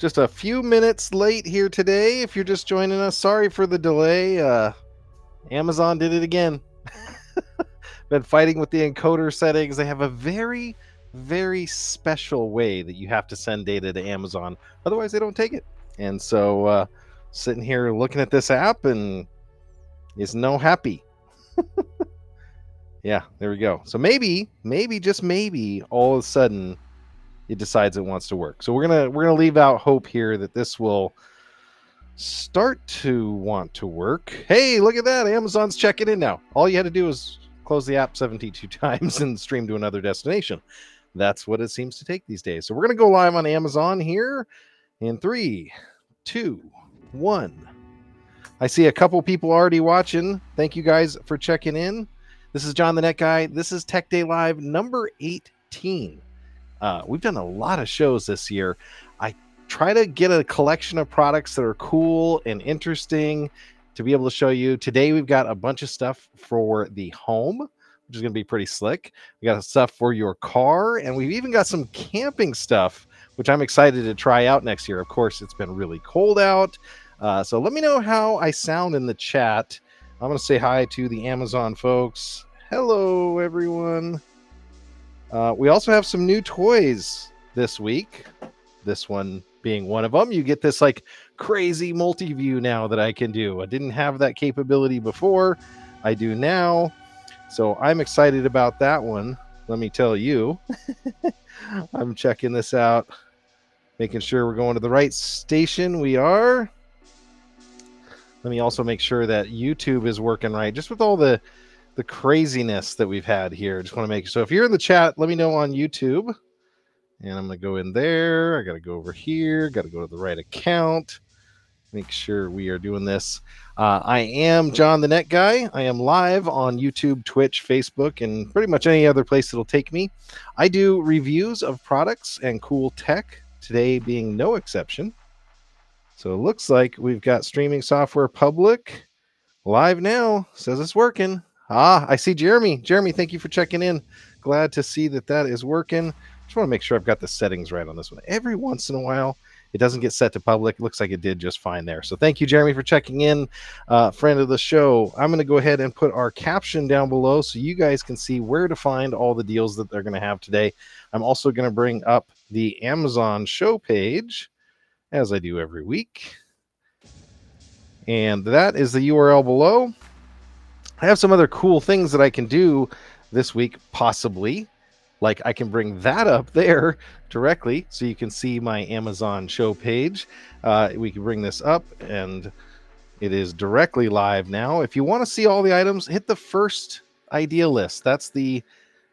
just a few minutes late here today. If you're just joining us, sorry for the delay. Uh, Amazon did it again. Been fighting with the encoder settings. They have a very, very special way that you have to send data to Amazon. Otherwise, they don't take it. And so, uh, sitting here looking at this app and is no happy. yeah, there we go. So maybe, maybe, just maybe, all of a sudden, it decides it wants to work. So we're gonna we're gonna leave out hope here that this will start to want to work. Hey, look at that! Amazon's checking in now. All you had to do is close the app 72 times and stream to another destination. That's what it seems to take these days. So we're gonna go live on Amazon here in three, two, one. I see a couple people already watching. Thank you guys for checking in. This is John the Net Guy. This is Tech Day Live number 18. Uh, we've done a lot of shows this year. I try to get a collection of products that are cool and interesting to be able to show you. Today, we've got a bunch of stuff for the home, which is going to be pretty slick. We got stuff for your car, and we've even got some camping stuff, which I'm excited to try out next year. Of course, it's been really cold out. Uh, so let me know how I sound in the chat. I'm going to say hi to the Amazon folks. Hello, everyone. Uh, we also have some new toys this week. This one being one of them. You get this like crazy multi view now that I can do. I didn't have that capability before. I do now. So I'm excited about that one. Let me tell you. I'm checking this out, making sure we're going to the right station. We are. Let me also make sure that YouTube is working right. Just with all the the craziness that we've had here. Just want to make so if you're in the chat, let me know on YouTube. And I'm gonna go in there. I gotta go over here. Got to go to the right account. Make sure we are doing this. Uh, I am John the Net Guy. I am live on YouTube, Twitch, Facebook, and pretty much any other place that'll take me. I do reviews of products and cool tech. Today being no exception. So it looks like we've got streaming software public live now. Says it's working. Ah, I see Jeremy. Jeremy, thank you for checking in. Glad to see that that is working. Just want to make sure I've got the settings right on this one. Every once in a while, it doesn't get set to public. It looks like it did just fine there. So thank you, Jeremy, for checking in. Uh, friend of the show. I'm going to go ahead and put our caption down below so you guys can see where to find all the deals that they're going to have today. I'm also going to bring up the Amazon show page, as I do every week. And that is the URL below. I have some other cool things that I can do this week, possibly. Like I can bring that up there directly so you can see my Amazon show page. Uh, we can bring this up and it is directly live now. If you want to see all the items, hit the first idea list. That's the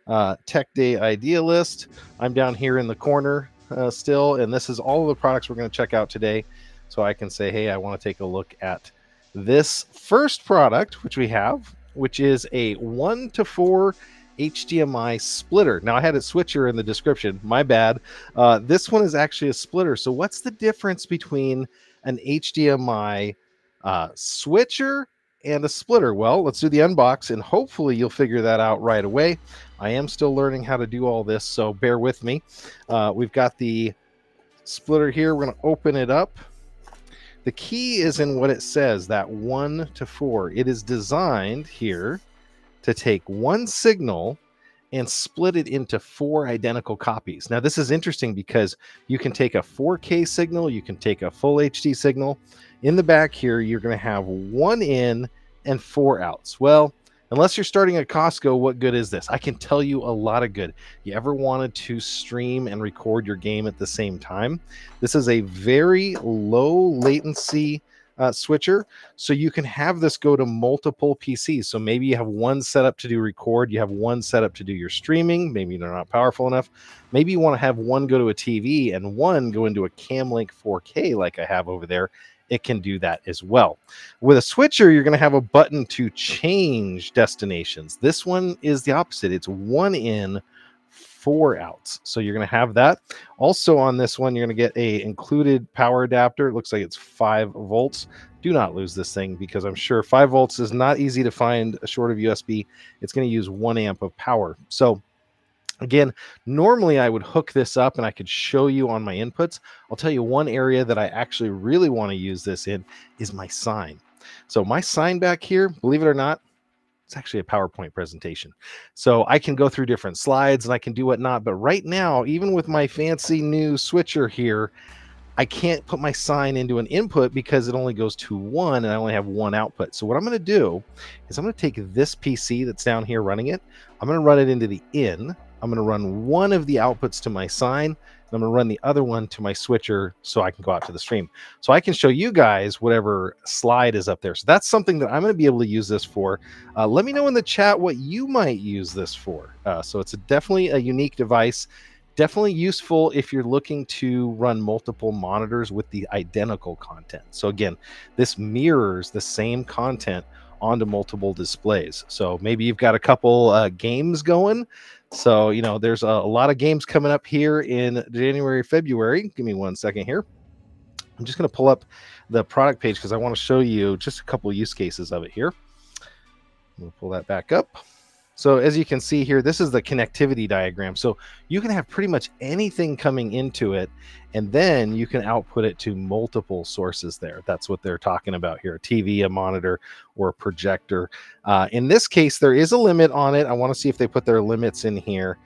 uh, Tech Day idea list. I'm down here in the corner uh, still, and this is all of the products we're going to check out today. So I can say, hey, I want to take a look at this first product, which we have, which is a one to four HDMI splitter. Now I had a switcher in the description. My bad. Uh, this one is actually a splitter. So what's the difference between an HDMI uh, switcher and a splitter? Well, let's do the unbox and hopefully you'll figure that out right away. I am still learning how to do all this, so bear with me. Uh, we've got the splitter here. We're going to open it up. The key is in what it says, that one to four. It is designed here to take one signal and split it into four identical copies. Now, this is interesting because you can take a 4K signal, you can take a full HD signal. In the back here, you're going to have one in and four outs. Well, unless you're starting at Costco, what good is this? I can tell you a lot of good. You ever wanted to stream and record your game at the same time? This is a very low latency uh, switcher. So you can have this go to multiple PCs. So maybe you have one setup to do record, you have one setup to do your streaming. Maybe they're not powerful enough. Maybe you want to have one go to a TV and one go into a Camlink 4K like I have over there it can do that as well. With a switcher, you're going to have a button to change destinations. This one is the opposite. It's one in, four outs. So you're going to have that. Also on this one, you're going to get a included power adapter. It looks like it's five volts. Do not lose this thing because I'm sure five volts is not easy to find short of USB. It's going to use one amp of power. So Again, normally I would hook this up and I could show you on my inputs. I'll tell you one area that I actually really want to use this in is my sign. So my sign back here, believe it or not, it's actually a PowerPoint presentation. So I can go through different slides and I can do whatnot. But right now, even with my fancy new switcher here, I can't put my sign into an input because it only goes to one and I only have one output. So what I'm going to do is I'm going to take this PC that's down here running it. I'm going to run it into the in. I'm going to run one of the outputs to my sign. and I'm going to run the other one to my switcher so I can go out to the stream. So I can show you guys whatever slide is up there. So that's something that I'm going to be able to use this for. Uh, let me know in the chat what you might use this for. Uh, so it's a, definitely a unique device. Definitely useful if you're looking to run multiple monitors with the identical content. So again, this mirrors the same content onto multiple displays. So maybe you've got a couple uh, games going so, you know, there's a, a, lot of games coming up here in January, February. Give me one second here. I'm just going to pull up the product page because I want to show you just a couple use cases of it here. We'll pull that back up. So as you can see here, this is the connectivity diagram. So you can have pretty much anything coming into it, and then you can output it to multiple sources there. That's what they're talking about here, a TV, a monitor, or a projector. Uh, in this case, there is a limit on it. I want to see if they put their limits in here.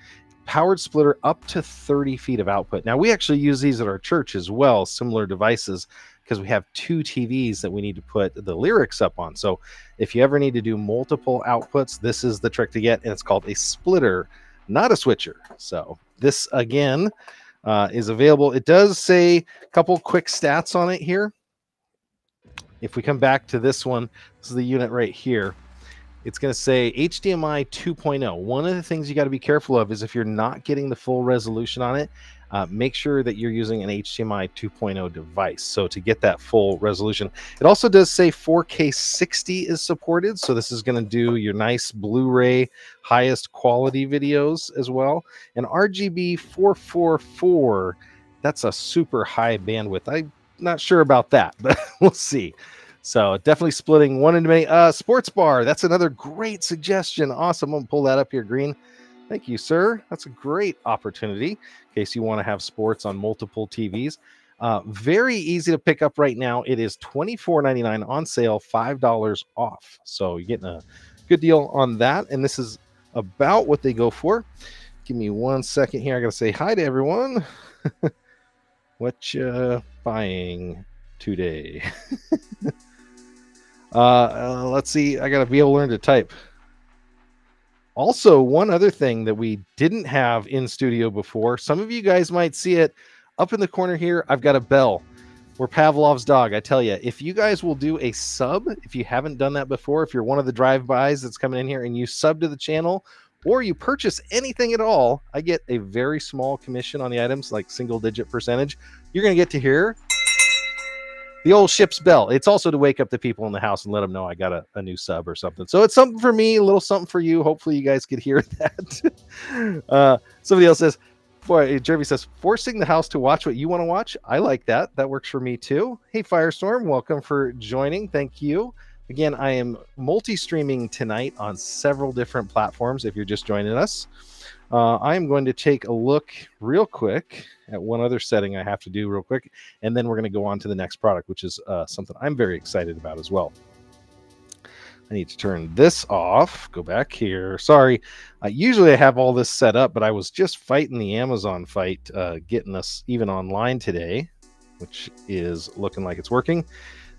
Powered splitter up to 30 feet of output. Now, we actually use these at our church as well, similar devices because we have two TVs that we need to put the lyrics up on. So if you ever need to do multiple outputs, this is the trick to get, and it's called a splitter, not a switcher. So this again uh, is available. It does say a couple quick stats on it here. If we come back to this one, this is the unit right here. It's going to say HDMI 2.0. One of the things you got to be careful of is if you're not getting the full resolution on it, uh, make sure that you're using an HDMI 2.0 device. So to get that full resolution, it also does say 4K 60 is supported. So this is going to do your nice Blu-ray highest quality videos as well. And RGB 444, that's a super high bandwidth. I'm not sure about that, but we'll see. So definitely splitting one into many. Uh, sports bar, that's another great suggestion. Awesome. I'm gonna pull that up here, Green. Thank you, sir. That's a great opportunity case you want to have sports on multiple TVs. Uh, very easy to pick up right now. It is $24.99 on sale, $5 off. So you're getting a good deal on that. And this is about what they go for. Give me one second here. I got to say hi to everyone. what you buying today? uh, uh, let's see. I got to be able to learn to type. Also, one other thing that we didn't have in studio before, some of you guys might see it up in the corner here. I've got a bell. We're Pavlov's dog. I tell you, if you guys will do a sub, if you haven't done that before, if you're one of the drive-bys that's coming in here and you sub to the channel or you purchase anything at all, I get a very small commission on the items, like single digit percentage. You're going to get to hear the old ship's bell. It's also to wake up the people in the house and let them know I got a, a new sub or something. So it's something for me, a little something for you. Hopefully, you guys could hear that. uh, somebody else says, for uh, Jeremy says, forcing the house to watch what you want to watch. I like that. That works for me too. Hey, Firestorm, welcome for joining. Thank you. Again, I am multi streaming tonight on several different platforms if you're just joining us. Uh, I am going to take a look real quick at one other setting I have to do real quick, and then we're going to go on to the next product, which is uh, something I'm very excited about as well. I need to turn this off. Go back here. Sorry. Uh, usually I have all this set up, but I was just fighting the Amazon fight, uh, getting us even online today, which is looking like it's working. It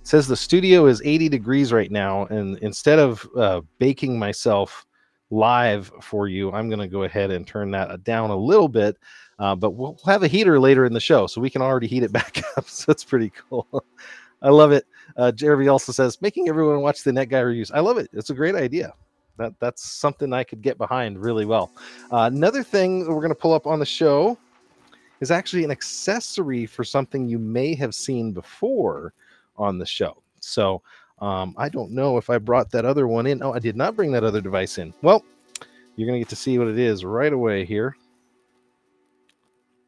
says the studio is 80 degrees right now, and instead of uh, baking myself live for you. I'm going to go ahead and turn that down a little bit, uh, but we'll have a heater later in the show, so we can already heat it back up. so it's pretty cool. I love it. Uh, Jeremy also says making everyone watch the Net Guy reviews. I love it. It's a great idea. That that's something I could get behind really well. Uh, another thing we're going to pull up on the show is actually an accessory for something you may have seen before on the show. So um, I don't know if I brought that other one in. Oh, I did not bring that other device in. Well, you're going to get to see what it is right away here.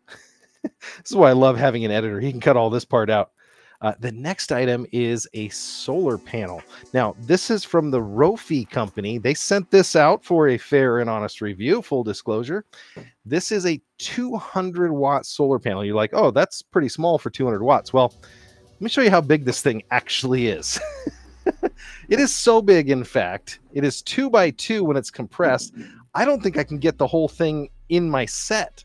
this is why I love having an editor. He can cut all this part out. Uh, the next item is a solar panel. Now, this is from the Rophie company. They sent this out for a fair and honest review, full disclosure. This is a 200 watt solar panel. You're like, oh, that's pretty small for 200 watts. Well, let me show you how big this thing actually is. it is so big, in fact, it is two by two when it's compressed. I don't think I can get the whole thing in my set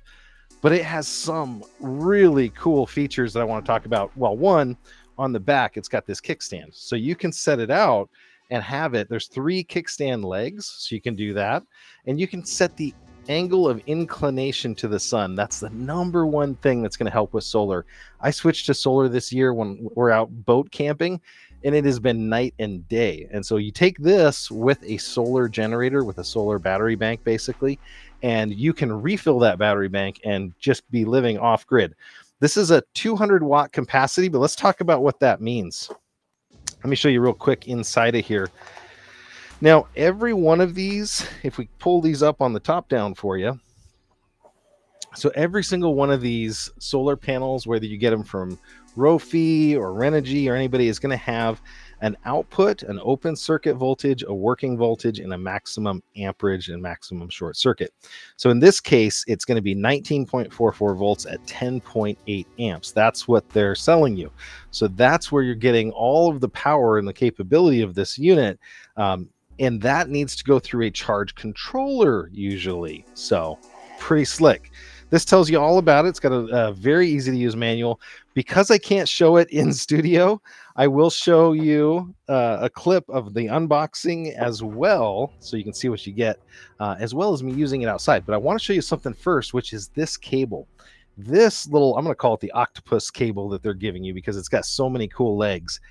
but it has some really cool features that I want to talk about. Well, one on the back, it's got this kickstand, so you can set it out and have it. There's three kickstand legs, so you can do that, and you can set the angle of inclination to the sun. That's the number one thing that's going to help with solar. I switched to solar this year when we're out boat camping, and it has been night and day. And so you take this with a solar generator, with a solar battery bank, basically, and you can refill that battery bank and just be living off grid. This is a 200 watt capacity, but let's talk about what that means. Let me show you real quick inside of here. Now, every one of these, if we pull these up on the top down for you, so every single one of these solar panels, whether you get them from Rophie or Renogy or anybody, is going to have an output, an open circuit voltage, a working voltage, and a maximum amperage and maximum short circuit. So in this case, it's going to be 19.44 volts at 10.8 amps. That's what they're selling you. So that's where you're getting all of the power and the capability of this unit. Um, and that needs to go through a charge controller usually. So pretty slick. This tells you all about it. It's got a, a very easy to use manual. Because I can't show it in studio, I will show you uh, a clip of the unboxing as well, so you can see what you get, uh, as well as me using it outside. But I want to show you something first, which is this cable. This little, I'm going to call it the octopus cable that they're giving you because it's got so many cool legs.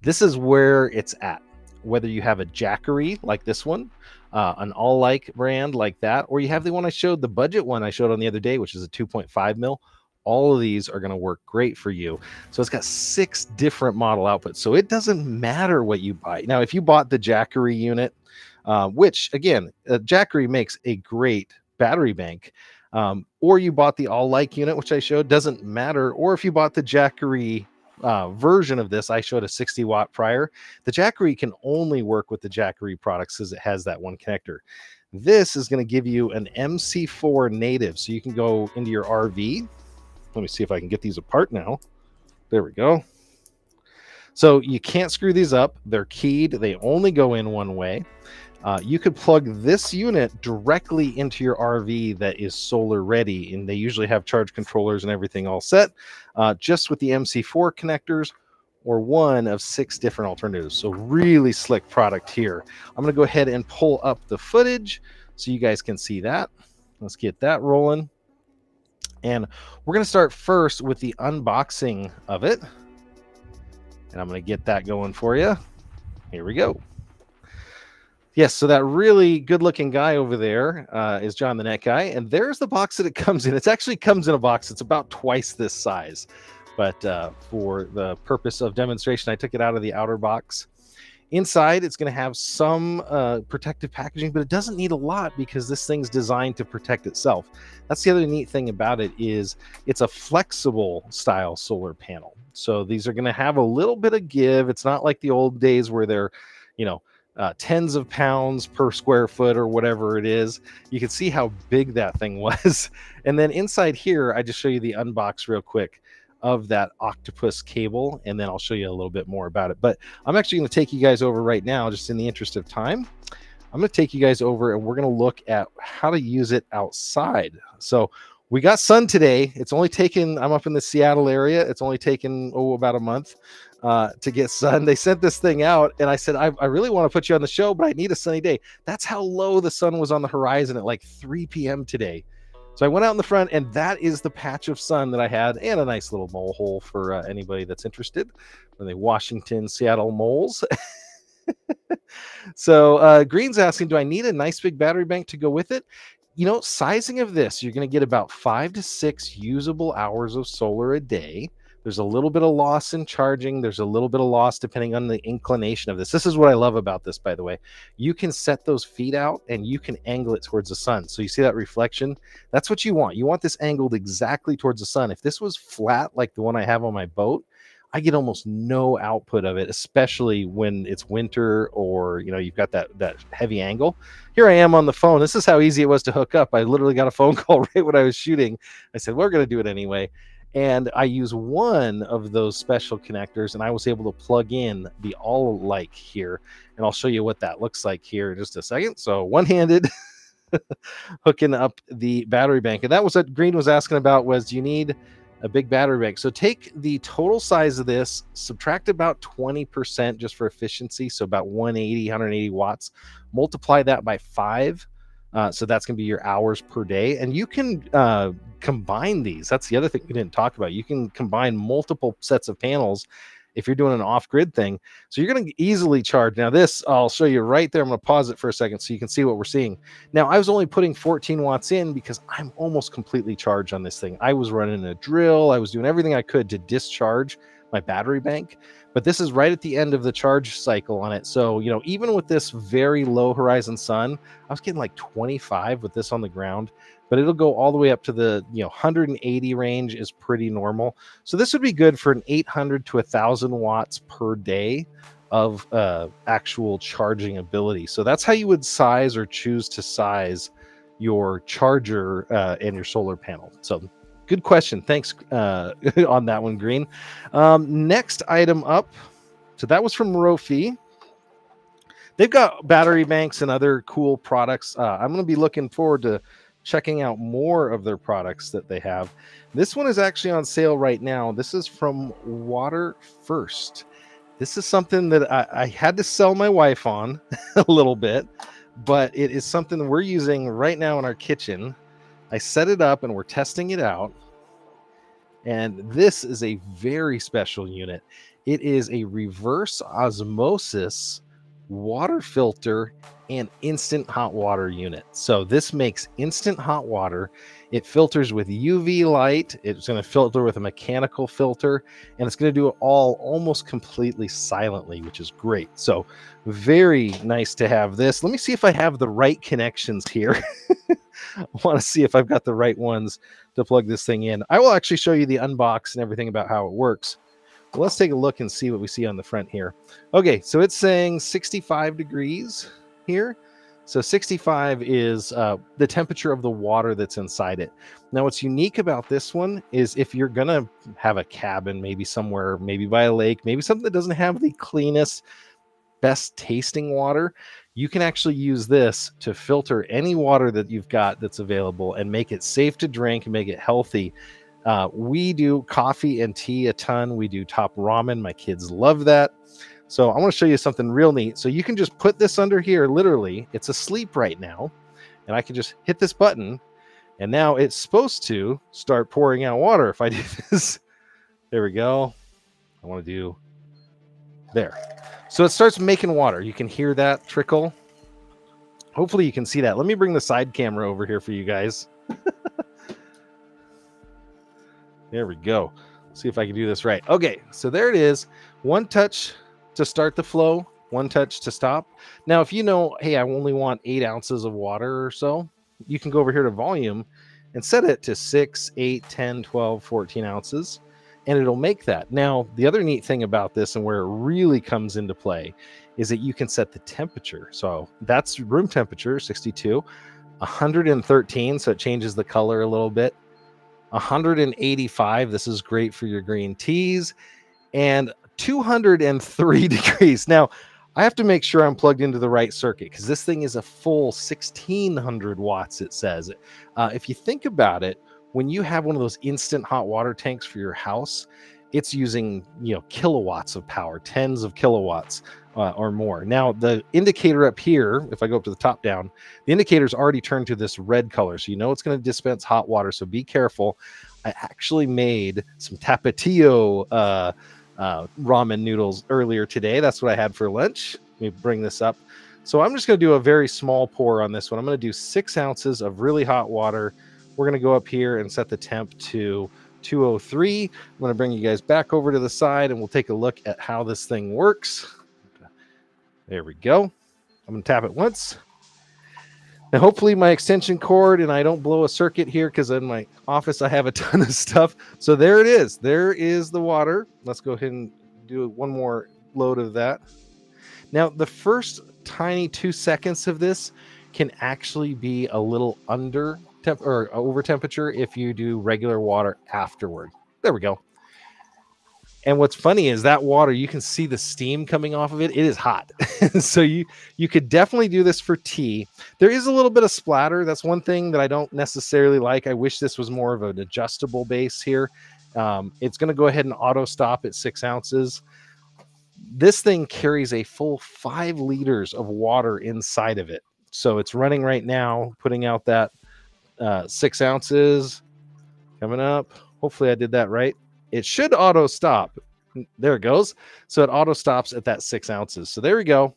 This is where it's at. Whether you have a Jackery like this one, uh, an all-like brand like that, or you have the one I showed, the budget one I showed on the other day, which is a 2.5 mil all of these are going to work great for you. So it's got six different model outputs. So it doesn't matter what you buy. Now, if you bought the Jackery unit, uh, which again, uh, Jackery makes a great battery bank, um, or you bought the all like unit, which I showed, doesn't matter. Or if you bought the Jackery uh, version of this, I showed a 60 watt prior. The Jackery can only work with the Jackery products because it has that one connector. This is going to give you an MC4 native, so you can go into your RV let me see if I can get these apart now. There we go. So you can't screw these up. They're keyed. They only go in one way. Uh, you could plug this unit directly into your RV that is solar ready, and they usually have charge controllers and everything all set, uh, just with the MC4 connectors or one of six different alternatives. So really slick product here. I'm going to go ahead and pull up the footage so you guys can see that. Let's get that rolling. And we're going to start first with the unboxing of it. And I'm going to get that going for you. Here we go. Yes, so that really good looking guy over there uh, is John the Net Guy. And there's the box that it comes in. It actually comes in a box. It's about twice this size. But uh, for the purpose of demonstration, I took it out of the outer box. Inside, it's going to have some uh, protective packaging, but it doesn't need a lot because this thing's designed to protect itself. That's the other neat thing about it is it's a flexible style solar panel. So these are going to have a little bit of give. It's not like the old days where they're, you know, uh, tens of pounds per square foot or whatever it is. You can see how big that thing was. and then inside here, I just show you the unbox real quick of that octopus cable and then I'll show you a little bit more about it. But I'm actually going to take you guys over right now just in the interest of time. I'm going to take you guys over and we're going to look at how to use it outside. So we got sun today. It's only taken, I'm up in the Seattle area. It's only taken, oh, about a month uh, to get sun. They sent this thing out and I said, I, I really want to put you on the show, but I need a sunny day. That's how low the sun was on the horizon at like 3 p.m. today. So I went out in the front, and that is the patch of sun that I had, and a nice little mole hole for uh, anybody that's interested. For the Washington Seattle moles. so uh, Green's asking, do I need a nice big battery bank to go with it? You know, sizing of this, you're going to get about five to six usable hours of solar a day. There's a little bit of loss in charging. There's a little bit of loss depending on the inclination of this. This is what I love about this, by the way. You can set those feet out and you can angle it towards the sun. So you see that reflection? That's what you want. You want this angled exactly towards the sun. If this was flat like the one I have on my boat, I get almost no output of it, especially when it's winter or you know you've got that that heavy angle. Here I am on the phone. This is how easy it was to hook up. I literally got a phone call right when I was shooting. I said, "We're going to do it anyway." And I use one of those special connectors and I was able to plug in the all like here. And I'll show you what that looks like here in just a second. So one handed hooking up the battery bank. And that was what Green was asking about was do you need a big battery bank. So take the total size of this, subtract about 20% just for efficiency. So about 180, 180 watts, multiply that by five. Uh, so that's going to be your hours per day. And you can uh, combine these. That's the other thing we didn't talk about. You can combine multiple sets of panels if you're doing an off grid thing. So you're going to easily charge. Now, this I'll show you right there. I'm going to pause it for a second so you can see what we're seeing. Now, I was only putting 14 watts in because I'm almost completely charged on this thing. I was running a drill, I was doing everything I could to discharge my battery bank. But this is right at the end of the charge cycle on it. So, you know, even with this very low horizon sun, I was getting like 25 with this on the ground but it'll go all the way up to the you know 180 range is pretty normal. So this would be good for an 800 to 1000 watts per day of uh, actual charging ability. So that's how you would size or choose to size your charger uh, and your solar panel. So good question. Thanks uh, on that one, Green. Um, next item up. So that was from Rophie. They've got battery banks and other cool products. Uh, I'm going to be looking forward to checking out more of their products that they have. This one is actually on sale right now. This is from Water First. This is something that I, I had to sell my wife on a little bit, but it is something we're using right now in our kitchen. I set it up and we're testing it out. And this is a very special unit. It is a reverse osmosis water filter and instant hot water unit. So this makes instant hot water. It filters with UV light. It's going to filter with a mechanical filter, and it's going to do it all almost completely silently, which is great. So very nice to have this. Let me see if I have the right connections here. I want to see if I've got the right ones to plug this thing in. I will actually show you the unbox and everything about how it works let's take a look and see what we see on the front here. Okay, so it's saying 65 degrees here. So 65 is uh, the temperature of the water that's inside it. Now, what's unique about this one is if you're going to have a cabin, maybe somewhere, maybe by a lake, maybe something that doesn't have the cleanest, best tasting water, you can actually use this to filter any water that you've got that's available and make it safe to drink and make it healthy uh, we do coffee and tea a ton. We do top ramen. My kids love that. So I want to show you something real neat. So you can just put this under here. Literally, it's asleep right now. And I can just hit this button. And now it's supposed to start pouring out water if I do this. there we go. I want to do there. So it starts making water. You can hear that trickle. Hopefully you can see that. Let me bring the side camera over here for you guys. There we go. see if I can do this right. Okay, so there it is. One touch to start the flow, one touch to stop. Now, if you know, hey, I only want eight ounces of water or so, you can go over here to volume and set it to 6, 8, 10, 12, 14 ounces, and it'll make that. Now, the other neat thing about this and where it really comes into play is that you can set the temperature. So that's room temperature, 62, 113, so it changes the color a little bit. 185. This is great for your green teas. And 203 degrees. Now, I have to make sure I'm plugged into the right circuit because this thing is a full 1600 watts, it says. Uh, if you think about it, when you have one of those instant hot water tanks for your house, it's using you know kilowatts of power, tens of kilowatts uh, or more. Now the indicator up here, if I go up to the top down, the indicator's already turned to this red color, so you know it's going to dispense hot water. So be careful. I actually made some tapatio uh, uh, ramen noodles earlier today. That's what I had for lunch. Let me bring this up. So I'm just going to do a very small pour on this one. I'm going to do six ounces of really hot water. We're going to go up here and set the temp to 203. I'm going to bring you guys back over to the side and we'll take a look at how this thing works. There we go. I'm going to tap it once. Now, hopefully, my extension cord and I don't blow a circuit here because in my office I have a ton of stuff. So there it is. There is the water. Let's go ahead and do one more load of that. Now, the first tiny two seconds of this can actually be a little under temp or over temperature if you do regular water afterward. There we go. And what's funny is that water, you can see the steam coming off of it. It is hot. so you you could definitely do this for tea. There is a little bit of splatter. That's one thing that I don't necessarily like. I wish this was more of an adjustable base here. Um, it's going to go ahead and auto stop at six ounces. This thing carries a full five liters of water inside of it. So it's running right now, putting out that uh, six ounces coming up. Hopefully, I did that right it should auto stop. There it goes. So it auto stops at that six ounces. So there we go.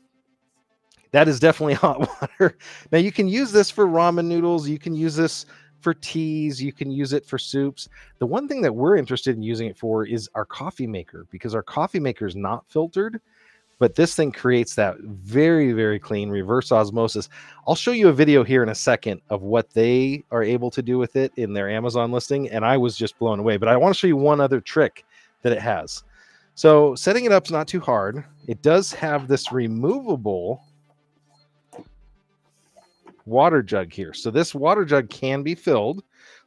That is definitely hot water. Now you can use this for ramen noodles. You can use this for teas. You can use it for soups. The one thing that we're interested in using it for is our coffee maker because our coffee maker is not filtered but this thing creates that very very clean reverse osmosis i'll show you a video here in a second of what they are able to do with it in their amazon listing and i was just blown away but i want to show you one other trick that it has so setting it up is not too hard it does have this removable water jug here so this water jug can be filled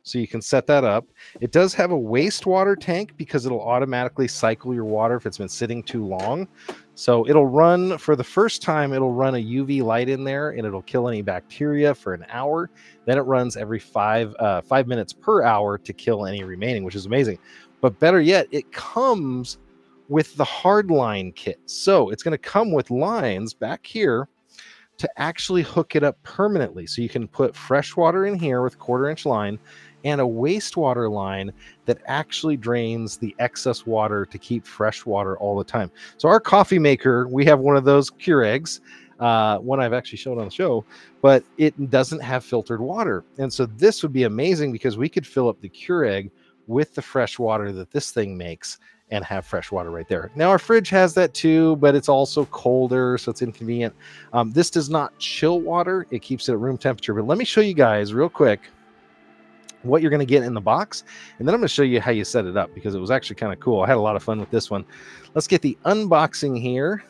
so you can set that up. It does have a wastewater tank because it'll automatically cycle your water if it's been sitting too long. So it'll run for the first time, it'll run a UV light in there and it'll kill any bacteria for an hour. Then it runs every five uh, five minutes per hour to kill any remaining, which is amazing. But better yet, it comes with the hardline kit. So it's going to come with lines back here to actually hook it up permanently. So you can put fresh water in here with quarter inch line and a wastewater line that actually drains the excess water to keep fresh water all the time. So our coffee maker, we have one of those Keurigs, uh, one I've actually shown on the show, but it doesn't have filtered water. And so this would be amazing because we could fill up the Keurig with the fresh water that this thing makes and have fresh water right there. Now our fridge has that too, but it's also colder, so it's inconvenient. Um, this does not chill water; it keeps it at room temperature. But let me show you guys real quick what you're going to get in the box. And then I'm going to show you how you set it up because it was actually kind of cool. I had a lot of fun with this one. Let's get the unboxing here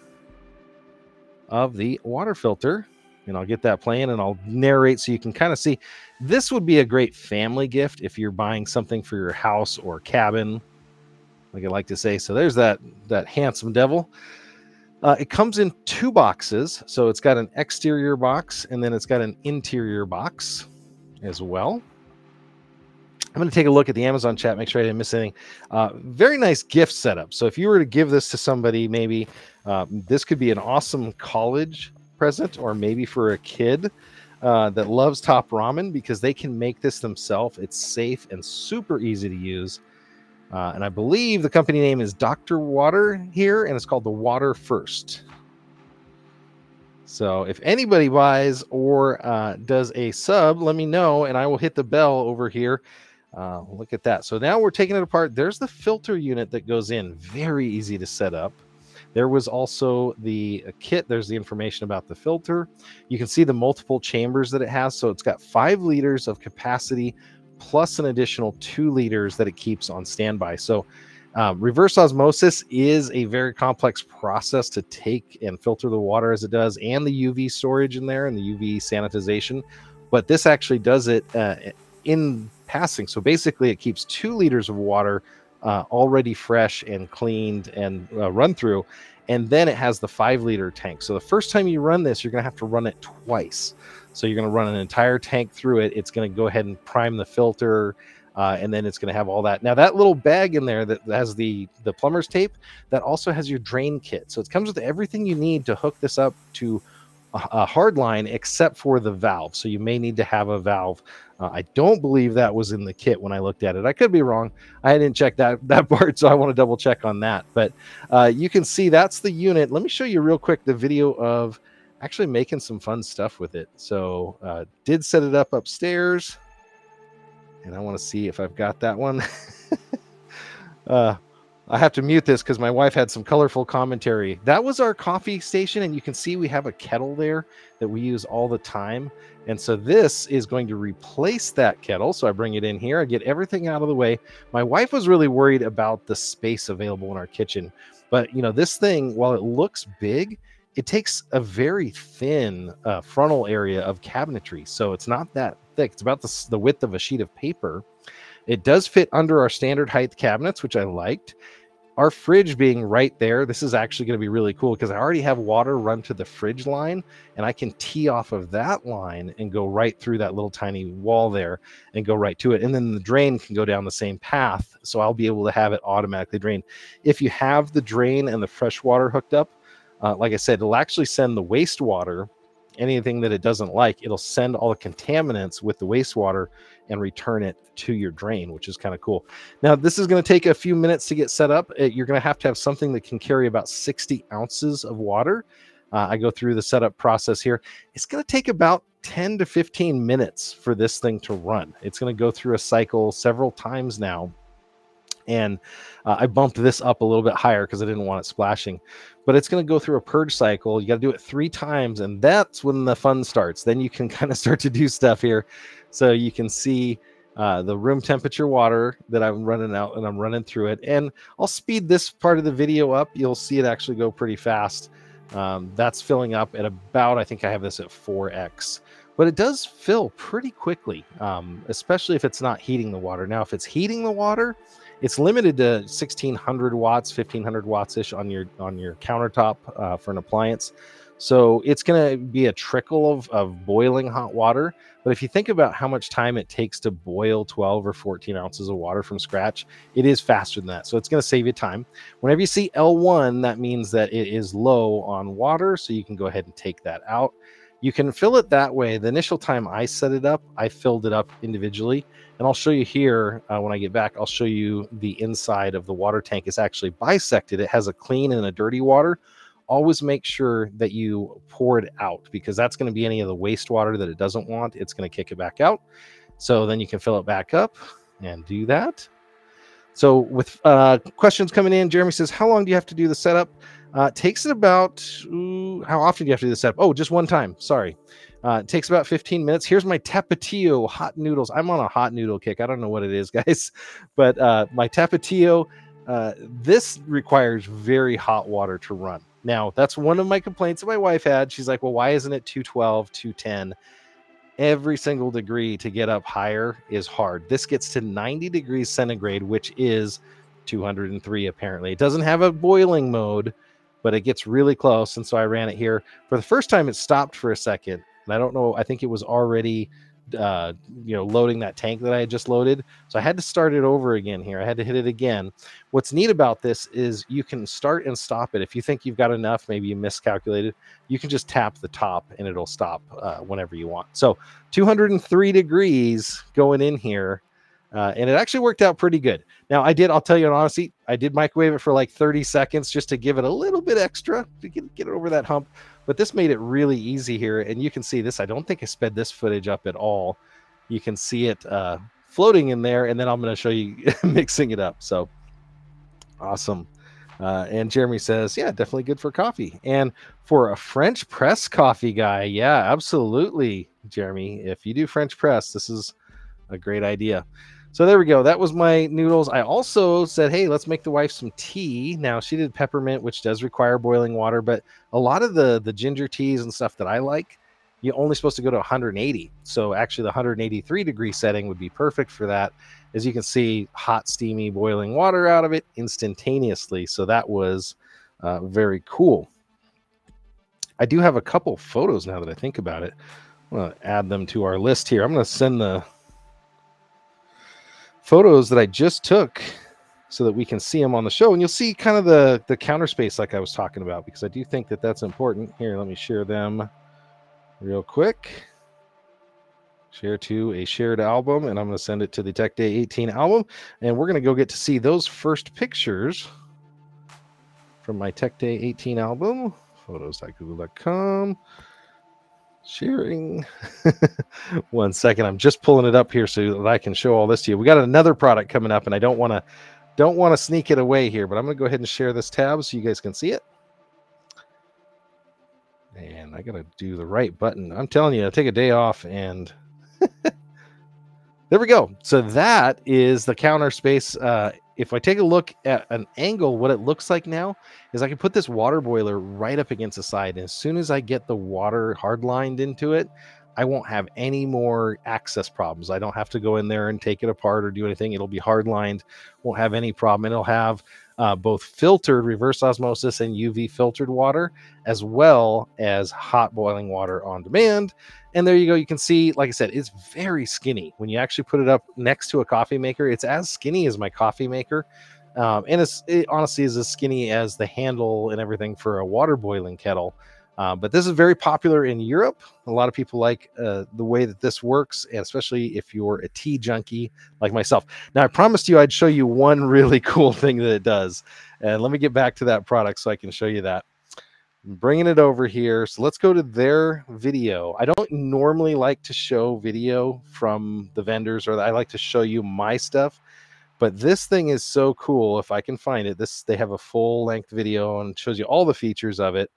of the water filter. And I'll get that playing and I'll narrate so you can kind of see. This would be a great family gift if you're buying something for your house or cabin, like I like to say. So there's that, that handsome devil. Uh, it comes in two boxes. So it's got an exterior box and then it's got an interior box as well. I'm going to take a look at the Amazon chat, make sure I didn't miss anything. Uh, very nice gift setup. So if you were to give this to somebody, maybe uh, this could be an awesome college present, or maybe for a kid uh, that loves top ramen because they can make this themselves. It's safe and super easy to use. Uh, and I believe the company name is Dr. Water here, and it's called the Water First. So if anybody buys or uh, does a sub, let me know, and I will hit the bell over here uh, look at that. So now we're taking it apart. There's the filter unit that goes in. Very easy to set up. There was also the uh, kit. There's the information about the filter. You can see the multiple chambers that it has. So it's got five liters of capacity plus an additional two liters that it keeps on standby. So um, reverse osmosis is a very complex process to take and filter the water as it does, and the UV storage in there and the UV sanitization. But this actually does it uh, in passing. So basically, it keeps two liters of water uh, already fresh and cleaned and uh, run through. And then it has the five liter tank. So the first time you run this, you're going to have to run it twice. So you're going to run an entire tank through it. It's going to go ahead and prime the filter. Uh, and then it's going to have all that. Now that little bag in there that has the the plumber's tape that also has your drain kit. So it comes with everything you need to hook this up to a hard line except for the valve. So you may need to have a valve. Uh, I don't believe that was in the kit when I looked at it. I could be wrong. I didn't check that that part, so I want to double check on that. But uh, you can see that's the unit. Let me show you real quick the video of actually making some fun stuff with it. So uh, did set it up upstairs, and I want to see if I've got that one. Uh, I have to mute this because my wife had some colorful commentary. That was our coffee station, and you can see we have a kettle there that we use all the time. And so this is going to replace that kettle. So I bring it in here, I get everything out of the way. My wife was really worried about the space available in our kitchen. But you know, this thing, while it looks big, it takes a very thin uh, frontal area of cabinetry. So it's not that thick. It's about the, the width of a sheet of paper. It does fit under our standard height cabinets, which I liked our fridge being right there, this is actually going to be really cool because I already have water run to the fridge line and I can tee off of that line and go right through that little tiny wall there and go right to it. And then the drain can go down the same path. So I'll be able to have it automatically drain. If you have the drain and the fresh water hooked up, uh, like I said, it'll actually send the wastewater anything that it doesn't like, it'll send all the contaminants with the wastewater and return it to your drain, which is kind of cool. Now, this is going to take a few minutes to get set up. You're going to have to have something that can carry about 60 ounces of water. Uh, I go through the setup process here. It's going to take about 10 to 15 minutes for this thing to run. It's going to go through a cycle several times now and uh, I bumped this up a little bit higher because I didn't want it splashing. But it's going to go through a purge cycle. You got to do it three times, and that's when the fun starts. Then you can kind of start to do stuff here. So you can see uh, the room temperature water that I'm running out, and I'm running through it. And I'll speed this part of the video up. You'll see it actually go pretty fast. Um, that's filling up at about, I think I have this at 4x but it does fill pretty quickly, um, especially if it's not heating the water. Now, if it's heating the water, it's limited to 1600 watts, 1500 watts ish on your on your countertop uh, for an appliance. So it's going to be a trickle of, of boiling hot water. But if you think about how much time it takes to boil 12 or 14 ounces of water from scratch, it is faster than that. So it's going to save you time. Whenever you see L1, that means that it is low on water. So you can go ahead and take that out. You can fill it that way. The initial time I set it up, I filled it up individually. And I'll show you here uh, when I get back, I'll show you the inside of the water tank is actually bisected. It has a clean and a dirty water. Always make sure that you pour it out because that's going to be any of the wastewater that it doesn't want. It's going to kick it back out. So then you can fill it back up and do that. So with uh, questions coming in, Jeremy says, how long do you have to do the setup? Uh, takes it about, ooh, how often do you have to do the setup? Oh, just one time. Sorry. Uh, it takes about 15 minutes. Here's my Tapatio hot noodles. I'm on a hot noodle kick. I don't know what it is, guys, but uh, my Tapatio, uh, this requires very hot water to run. Now, that's one of my complaints that my wife had. She's like, well, why isn't it 212, 210? Every single degree to get up higher is hard. This gets to 90 degrees centigrade, which is 203 apparently. It doesn't have a boiling mode, but it gets really close. And so I ran it here. For the first time, it stopped for a second. And I don't know, I think it was already uh, you know, loading that tank that I had just loaded. So I had to start it over again here. I had to hit it again. What's neat about this is you can start and stop it. If you think you've got enough, maybe you miscalculated, you can just tap the top and it'll stop uh, whenever you want. So 203 degrees going in here. Uh, and it actually worked out pretty good. Now, I did, I'll tell you honestly, I did microwave it for like 30 seconds just to give it a little bit extra to get, get it over that hump. But this made it really easy here. And you can see this. I don't think I sped this footage up at all. You can see it uh, floating in there. And then I'm going to show you mixing it up. So awesome. Uh, and Jeremy says, yeah, definitely good for coffee. And for a French press coffee guy, yeah, absolutely, Jeremy. If you do French press, this is a great idea. So there we go. That was my noodles. I also said, hey, let's make the wife some tea. Now she did peppermint, which does require boiling water, but a lot of the the ginger teas and stuff that I like, you're only supposed to go to 180. So actually, the 183 degree setting would be perfect for that. As you can see, hot, steamy, boiling water out of it instantaneously. So that was uh, very cool. I do have a couple photos now that I think about it. I'm to add them to our list here. I'm going to send the photos that I just took so that we can see them on the show and you'll see kind of the the counter space like I was talking about because I do think that that's important. Here, let me share them real quick. Share to a shared album and I'm going to send it to the Tech Day 18 album and we're going to go get to see those first pictures from my Tech Day 18 album photos.google.com sharing one second i'm just pulling it up here so that i can show all this to you we got another product coming up and i don't want to don't want to sneak it away here, but I'm going to go ahead and share this tab so you guys can see it. And I got to do the right button. I'm telling you, I take a day off and there we go. So that is the counter space. Uh, if I take a look at an angle, what it looks like now is I can put this water boiler right up against the side. And as soon as I get the water hardlined into it, I won't have any more access problems. I don't have to go in there and take it apart or do anything. It'll be hardlined, won't have any problem. It'll have uh, both filtered reverse osmosis and UV filtered water, as well as hot boiling water on demand. And there you go. You can see, like I said, it's very skinny. When you actually put it up next to a coffee maker, it's as skinny as my coffee maker. Um, and it's, it honestly is as skinny as the handle and everything for a water boiling kettle. Uh, but this is very popular in Europe. A lot of people like uh, the way that this works, and especially if you're a tea junkie like myself. Now, I promised you I'd show you one really cool thing that it does. And let me get back to that product so I can show you that. I'm bringing it over here. So let's go to their video. I don't normally like to show video from the vendors, or I like to show you my stuff. But this thing is so cool. If I can find it, this they have a full length video and shows you all the features of it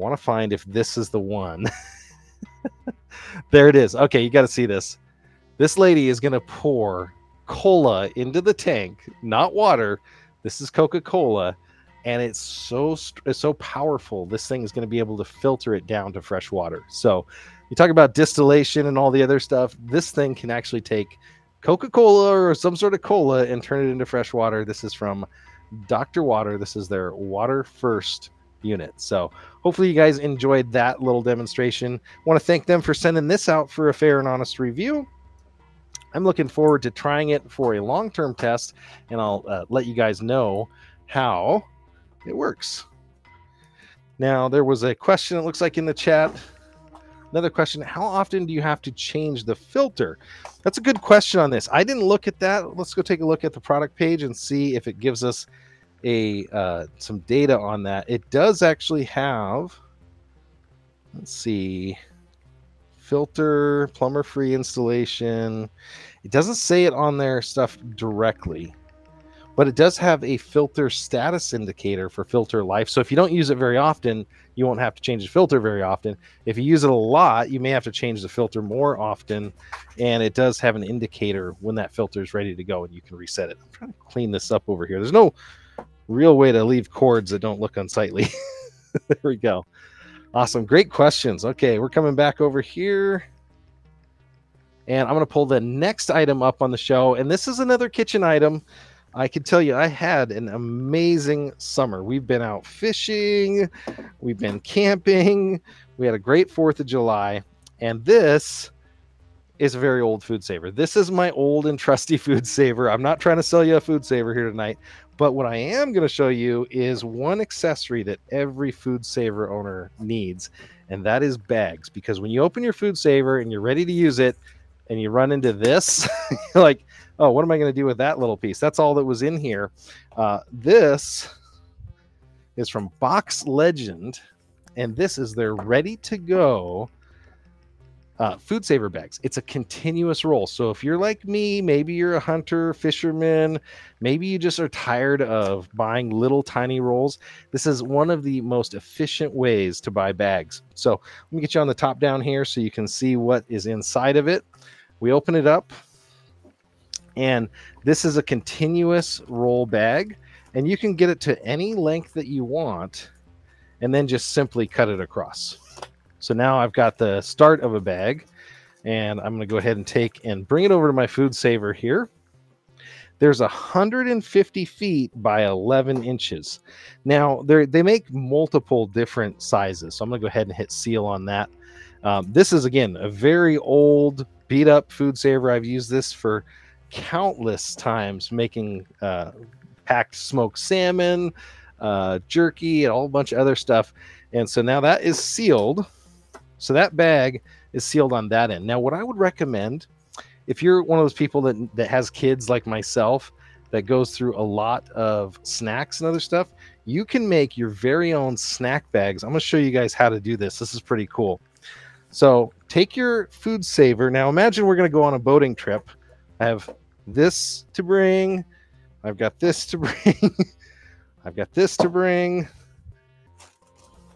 want to find if this is the one. there it is. Okay, you got to see this. This lady is going to pour cola into the tank, not water. This is Coca-Cola, and it's so it's so powerful. This thing is going to be able to filter it down to fresh water. So, you talk about distillation and all the other stuff. This thing can actually take Coca-Cola or some sort of cola and turn it into fresh water. This is from Dr. Water. This is their water first unit. So hopefully you guys enjoyed that little demonstration. want to thank them for sending this out for a fair and honest review. I'm looking forward to trying it for a long-term test, and I'll uh, let you guys know how it works. Now, there was a question, it looks like in the chat. Another question, how often do you have to change the filter? That's a good question on this. I didn't look at that. Let's go take a look at the product page and see if it gives us a uh, some data on that. It does actually have. Let's see. Filter, plumber free installation. It doesn't say it on their stuff directly, but it does have a filter status indicator for filter life. So if you don't use it very often, you won't have to change the filter very often. If you use it a lot, you may have to change the filter more often. And it does have an indicator when that filter is ready to go and you can reset it. I'm trying to clean this up over here. There's no real way to leave cords that don't look unsightly. there we go. Awesome. Great questions. Okay, we're coming back over here. And I'm going to pull the next item up on the show. And this is another kitchen item. I can tell you, I had an amazing summer. We've been out fishing, we've been camping, we had a great 4th of July. And this is a very old food saver. This is my old and trusty food saver. I'm not trying to sell you a food saver here tonight, but what I am going to show you is one accessory that every food saver owner needs, and that is bags. Because when you open your food saver and you're ready to use it, and you run into this, you're like, oh, what am I going to do with that little piece? That's all that was in here. Uh, this is from Box Legend, and this is their ready to go uh, food saver bags. It's a continuous roll. So if you're like me, maybe you're a hunter, fisherman, maybe you just are tired of buying little tiny rolls. This is one of the most efficient ways to buy bags. So let me get you on the top down here so you can see what is inside of it. We open it up, and this is a continuous roll bag, and you can get it to any length that you want, and then just simply cut it across. So now I've got the start of a bag and I'm going to go ahead and take and bring it over to my food saver here. There's 150 feet by 11 inches. Now they make multiple different sizes. So I'm going to go ahead and hit seal on that. Um, this is again a very old beat up food saver. I've used this for countless times making uh, packed smoked salmon, uh, jerky, and a whole bunch of other stuff. And so now that is sealed. So that bag is sealed on that end. Now, what I would recommend, if you're one of those people that that has kids like myself that goes through a lot of snacks and other stuff, you can make your very own snack bags. I'm going to show you guys how to do this. This is pretty cool. So take your food saver. Now imagine we're going to go on a boating trip. I have this to bring, I've got this to bring. I've got this to bring.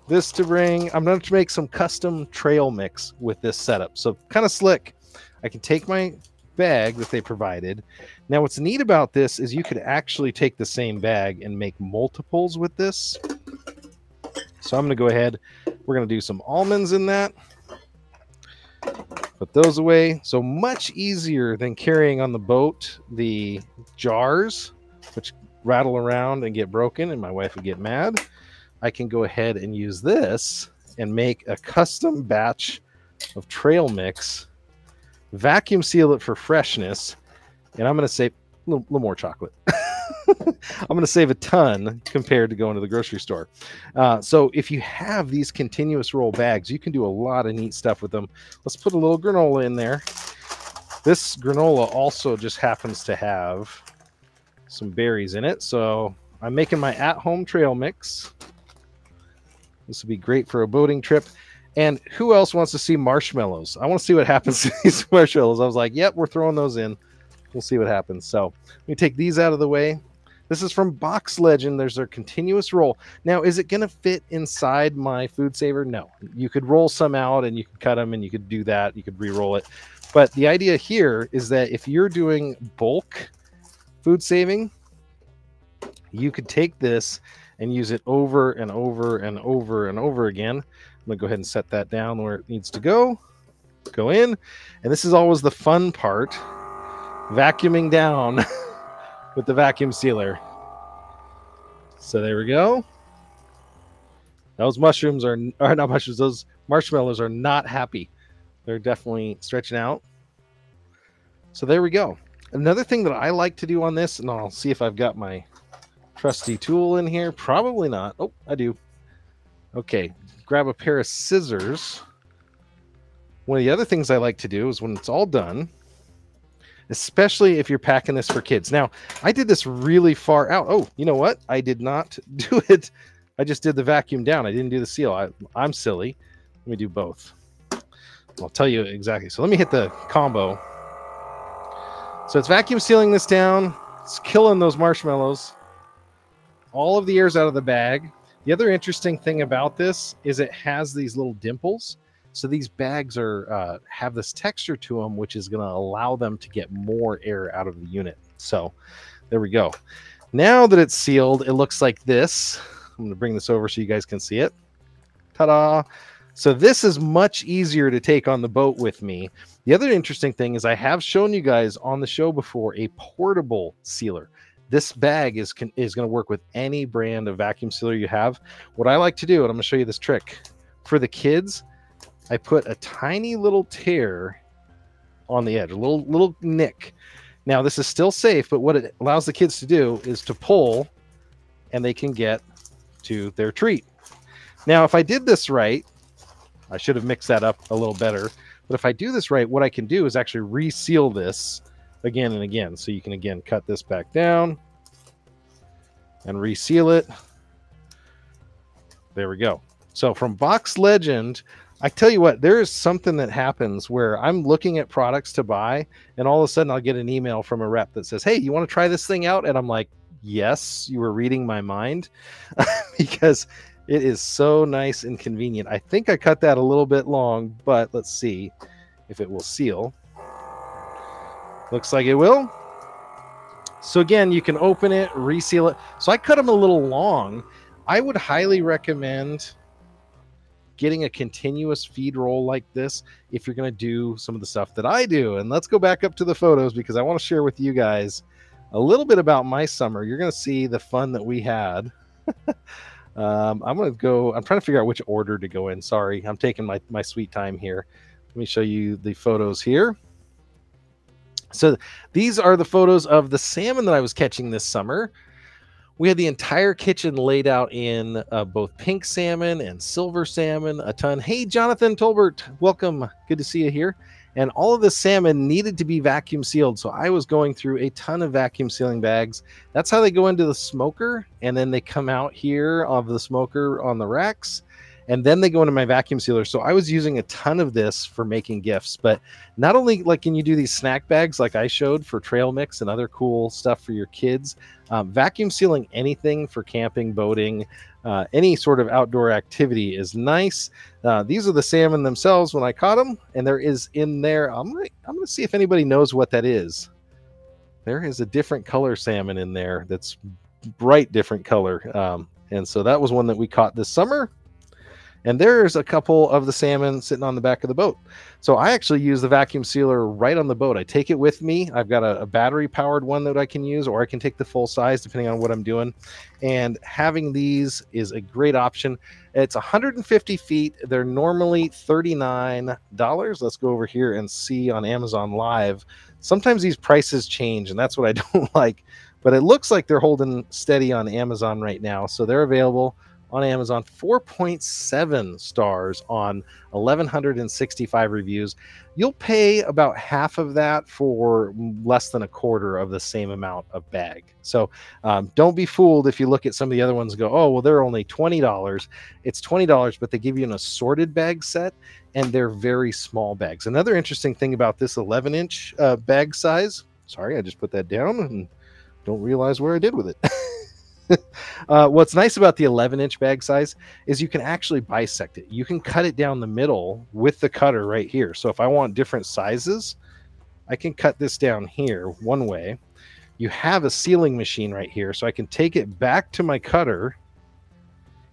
This to bring. I'm going to make some custom trail mix with this setup. So kind of slick. I can take my bag that they provided. Now, what's neat about this is you could actually take the same bag and make multiples with this. So I'm going to go ahead. We're going to do some almonds in that. Put those away. So much easier than carrying on the boat the jars, which rattle around and get broken, and my wife would get mad. I can go ahead and use this and make a custom batch of trail mix, vacuum seal it for freshness, and I'm going to save a little, little more chocolate. I'm going to save a ton compared to going to the grocery store. Uh, so if you have these continuous roll bags, you can do a lot of neat stuff with them. Let's put a little granola in there. This granola also just happens to have some berries in it. So I'm making my at-home trail mix. This would be great for a boating trip. And who else wants to see marshmallows? I want to see what happens to these marshmallows. I was like, yep, we're throwing those in. We'll see what happens. So let me take these out of the way. This is from Box Legend. There's their continuous roll. Now, is it going to fit inside my food saver? No. You could roll some out and you could cut them and you could do that. You could re-roll it. But the idea here is that if you're doing bulk food saving, you could take this and use it over and over and over and over again. I'm going to go ahead and set that down where it needs to go. Go in. And this is always the fun part vacuuming down with the vacuum sealer. So there we go. Those mushrooms are, are not mushrooms, those marshmallows are not happy. They're definitely stretching out. So there we go. Another thing that I like to do on this, and I'll see if I've got my trusty tool in here. Probably not. Oh, I do. Okay, grab a pair of scissors. One of the other things I like to do is when it's all done, especially if you're packing this for kids. Now, I did this really far out. Oh, you know what? I did not do it. I just did the vacuum down. I didn't do the seal. I, I'm silly. Let me do both. I'll tell you exactly. So let me hit the combo. So it's vacuum sealing this down. It's killing those marshmallows. All of the air's out of the bag. The other interesting thing about this is it has these little dimples. So these bags are uh, have this texture to them, which is going to allow them to get more air out of the unit. So there we go. Now that it's sealed, it looks like this. I'm going to bring this over so you guys can see it. Ta-da! So this is much easier to take on the boat with me. The other interesting thing is I have shown you guys on the show before a portable sealer. This bag is is going to work with any brand of vacuum sealer you have. What I like to do, and I'm going to show you this trick for the kids, I put a tiny little tear on the edge, a little little nick. Now this is still safe, but what it allows the kids to do is to pull, and they can get to their treat. Now, if I did this right, I should have mixed that up a little better. But if I do this right, what I can do is actually reseal this again and again. So you can again cut this back down and reseal it. There we go. So from Box Legend, I tell you what, there is something that happens where I'm looking at products to buy, and all of a sudden I'll get an email from a rep that says, Hey, you want to try this thing out? And I'm like, Yes, you were reading my mind because it is so nice and convenient. I think I cut that a little bit long, but let's see if it will seal. Looks like it will. So again, you can open it, reseal it. So I cut them a little long. I would highly recommend getting a continuous feed roll like this if you're going to do some of the stuff that I do. And let's go back up to the photos because I want to share with you guys a little bit about my summer. You're going to see the fun that we had. um, I'm going to go, I'm trying to figure out which order to go in. Sorry, I'm taking my, my sweet time here. Let me show you the photos here. So these are the photos of the salmon that I was catching this summer we had the entire kitchen laid out in uh, both pink salmon and silver salmon, a ton. Hey, Jonathan Tolbert, welcome. Good to see you here. And all of the salmon needed to be vacuum sealed. So I was going through a ton of vacuum sealing bags. That's how they go into the smoker. And then they come out here of the smoker on the racks. And then they go into my vacuum sealer. So I was using a ton of this for making gifts, but not only like can you do these snack bags like I showed for trail mix and other cool stuff for your kids, um, vacuum sealing anything for camping, boating, uh, any sort of outdoor activity is nice. Uh, these are the salmon themselves when I caught them, and there is in there. I'm gonna I'm gonna see if anybody knows what that is. There is a different color salmon in there that's bright different color, um, and so that was one that we caught this summer. And there's a couple of the salmon sitting on the back of the boat. So I actually use the vacuum sealer right on the boat. I take it with me. I've got a, a battery powered one that I can use, or I can take the full size depending on what I'm doing. And having these is a great option. It's 150 feet. They're normally $39. Let's go over here and see on Amazon Live. Sometimes these prices change, and that's what I don't like. But it looks like they're holding steady on Amazon right now. So they're available on Amazon, 4.7 stars on 1,165 reviews. You'll pay about half of that for less than a quarter of the same amount of bag. So um, don't be fooled if you look at some of the other ones go, oh, well, they're only $20. It's $20, but they give you an assorted bag set and they're very small bags. Another interesting thing about this 11 inch uh, bag size, sorry, I just put that down and don't realize where I did with it. uh, what's nice about the 11 inch bag size is you can actually bisect it. You can cut it down the middle with the cutter right here. So if I want different sizes, I can cut this down here one way. You have a sealing machine right here, so I can take it back to my cutter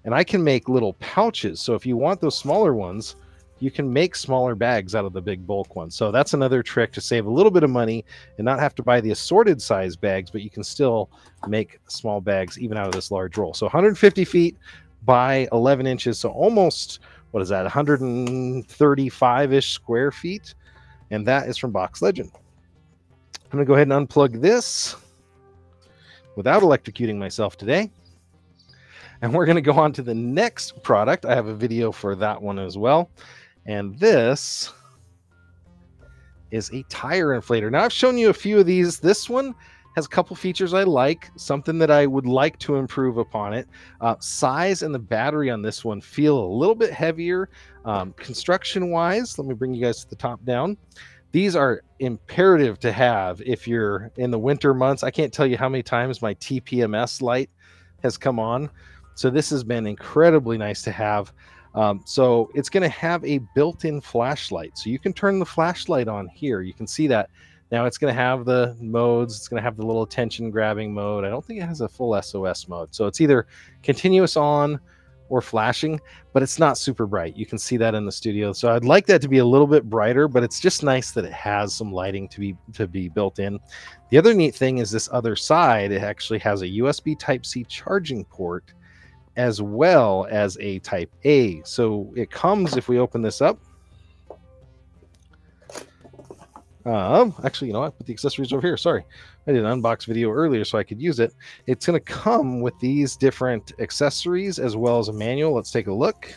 and I can make little pouches. So if you want those smaller ones, you can make smaller bags out of the big bulk ones. So that's another trick to save a little bit of money and not have to buy the assorted size bags, but you can still make small bags even out of this large roll. So 150 feet by 11 inches. So almost, what is that, 135 ish square feet. And that is from Box Legend. I'm going to go ahead and unplug this without electrocuting myself today. And we're going to go on to the next product. I have a video for that one as well. And this is a tire inflator. Now, I've shown you a few of these. This one has a couple features I like, something that I would like to improve upon it. Uh, size and the battery on this one feel a little bit heavier. Um, construction wise, let me bring you guys to the top down. These are imperative to have if you're in the winter months. I can't tell you how many times my TPMS light has come on. So this has been incredibly nice to have. Um, so it's going to have a built-in flashlight. So you can turn the flashlight on here. You can see that. Now it's going to have the modes. It's going to have the little attention grabbing mode. I don't think it has a full SOS mode. So it's either continuous on or flashing, but it's not super bright. You can see that in the studio. So I'd like that to be a little bit brighter, but it's just nice that it has some lighting to be to be built in. The other neat thing is this other side, it actually has a USB type C charging port as well as a type A. So it comes, if we open this up, um, actually, you know, I put the accessories over here. Sorry, I did an unbox video earlier so I could use it. It's going to come with these different accessories as well as a manual. Let's take a look.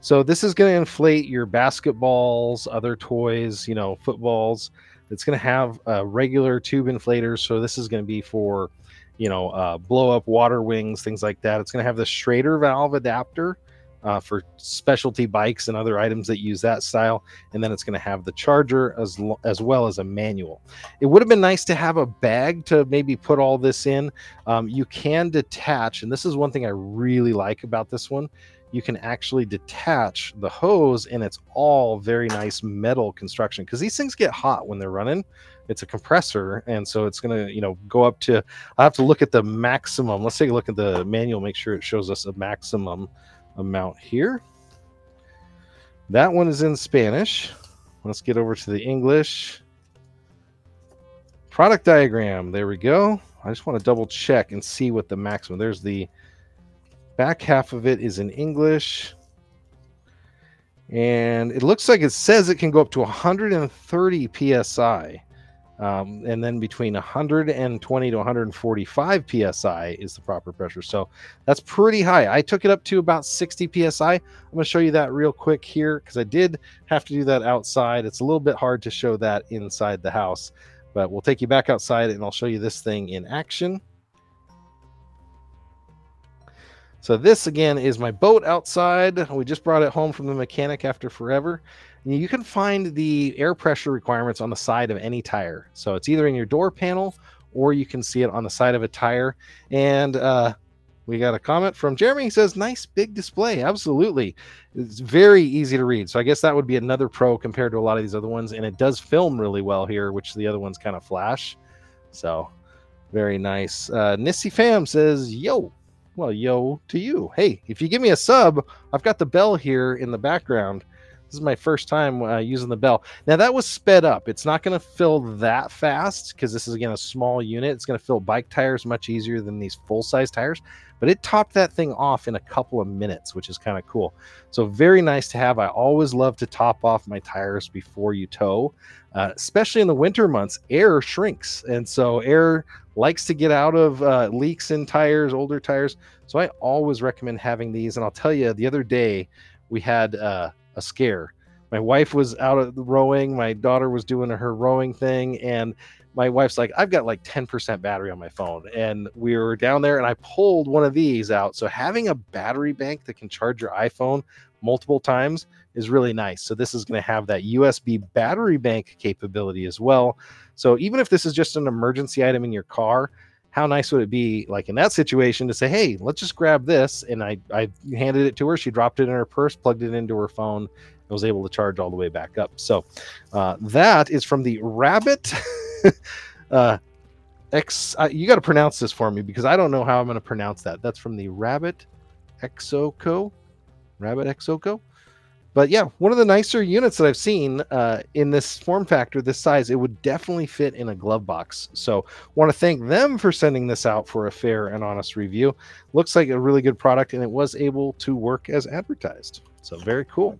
So this is going to inflate your basketballs, other toys, you know, footballs. It's going to have a regular tube inflators. So this is going to be for you know, uh, blow up water wings, things like that. It's going to have the Schrader valve adapter uh, for specialty bikes and other items that use that style. And then it's going to have the charger as, as well as a manual. It would have been nice to have a bag to maybe put all this in. Um, you can detach, and this is one thing I really like about this one. You can actually detach the hose, and it's all very nice metal construction because these things get hot when they're running it's a compressor and so it's going to you know go up to i have to look at the maximum. Let's take a look at the manual make sure it shows us a maximum amount here. That one is in spanish. Let's get over to the english. Product diagram there we go. I just want to double check and see what the maximum there's the back half of it is in english. And it looks like it says it can go up to 130 psi um, and then between 120 to 145 psi is the proper pressure. So that's pretty high. I took it up to about 60 psi. I'm going to show you that real quick here because I did have to do that outside. It's a little bit hard to show that inside the house, but we'll take you back outside and I'll show you this thing in action. So this again is my boat outside. We just brought it home from the mechanic after forever. You can find the air pressure requirements on the side of any tire. So it's either in your door panel or you can see it on the side of a tire. And uh, we got a comment from Jeremy. He says, nice big display. Absolutely. It's very easy to read. So I guess that would be another pro compared to a lot of these other ones. And it does film really well here, which the other ones kind of flash. So very nice. Uh, Nissy Fam says, yo. Well, yo to you. Hey, if you give me a sub, I've got the bell here in the background. This is my first time uh, using the bell. Now that was sped up. It's not going to fill that fast because this is again a small unit. It's going to fill bike tires much easier than these full size tires but it topped that thing off in a couple of minutes, which is kind of cool. So very nice to have. I always love to top off my tires before you tow, uh, especially in the winter months. Air shrinks, and so air likes to get out of uh, leaks in tires, older tires. So I always recommend having these. And I'll tell you, the other day we had uh, a scare. My wife was out of rowing. My daughter was doing her rowing thing, and my wife's like, I've got like 10% battery on my phone. And we were down there and I pulled one of these out. So having a battery bank that can charge your iPhone multiple times is really nice. So this is going to have that USB battery bank capability as well. So even if this is just an emergency item in your car, how nice would it be like in that situation to say, hey, let's just grab this. And I, I handed it to her. She dropped it in her purse, plugged it into her phone, and was able to charge all the way back up. So uh, that is from the Rabbit. uh, X. Uh, you got to pronounce this for me because I don't know how I'm going to pronounce that. That's from the Rabbit Exoco, Rabbit Exoco. But yeah, one of the nicer units that I've seen uh, in this form factor, this size, it would definitely fit in a glove box. So, want to thank them for sending this out for a fair and honest review. Looks like a really good product, and it was able to work as advertised. So, very cool.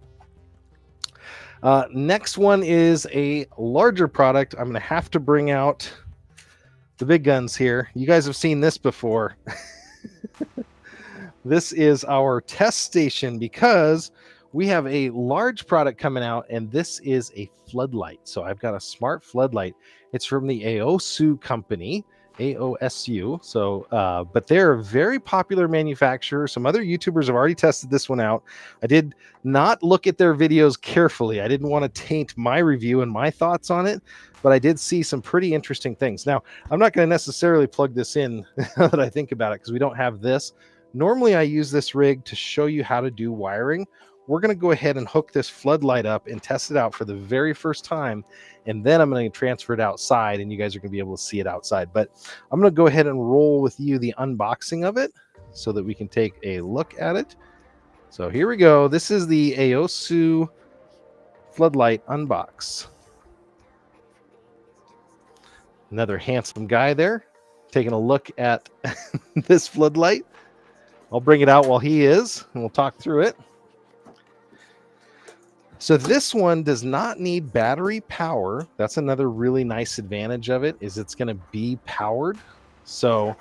Uh, next one is a larger product. I'm going to have to bring out the big guns here. You guys have seen this before. this is our test station because we have a large product coming out, and this is a floodlight. So I've got a smart floodlight. It's from the Aosu company. AOSU. So, uh, but they're a very popular manufacturer. Some other YouTubers have already tested this one out. I did not look at their videos carefully. I didn't want to taint my review and my thoughts on it, but I did see some pretty interesting things. Now, I'm not going to necessarily plug this in that I think about it because we don't have this. Normally, I use this rig to show you how to do wiring we're going to go ahead and hook this floodlight up and test it out for the very first time. And then I'm going to transfer it outside and you guys are going to be able to see it outside. But I'm going to go ahead and roll with you the unboxing of it so that we can take a look at it. So here we go. This is the Aosu floodlight unbox. Another handsome guy there taking a look at this floodlight. I'll bring it out while he is and we'll talk through it. So this one does not need battery power. That's another really nice advantage of it is it's going to be powered. So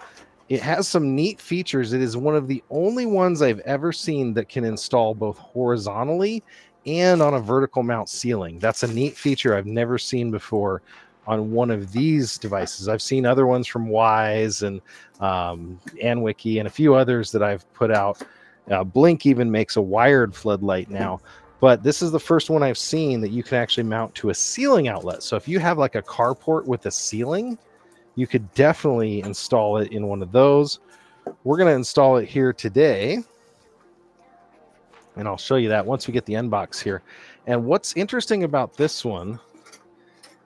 it has some neat features. It is one of the only ones I've ever seen that can install both horizontally and on a vertical mount ceiling. That's a neat feature I've never seen before on one of these devices. I've seen other ones from Wyze and um, Anwiki and a few others that I've put out. Uh, Blink even makes a wired floodlight now but this is the first one I've seen that you can actually mount to a ceiling outlet. So if you have like a carport with a ceiling, you could definitely install it in one of those. We're going to install it here today. And I'll show you that once we get the unbox here. And what's interesting about this one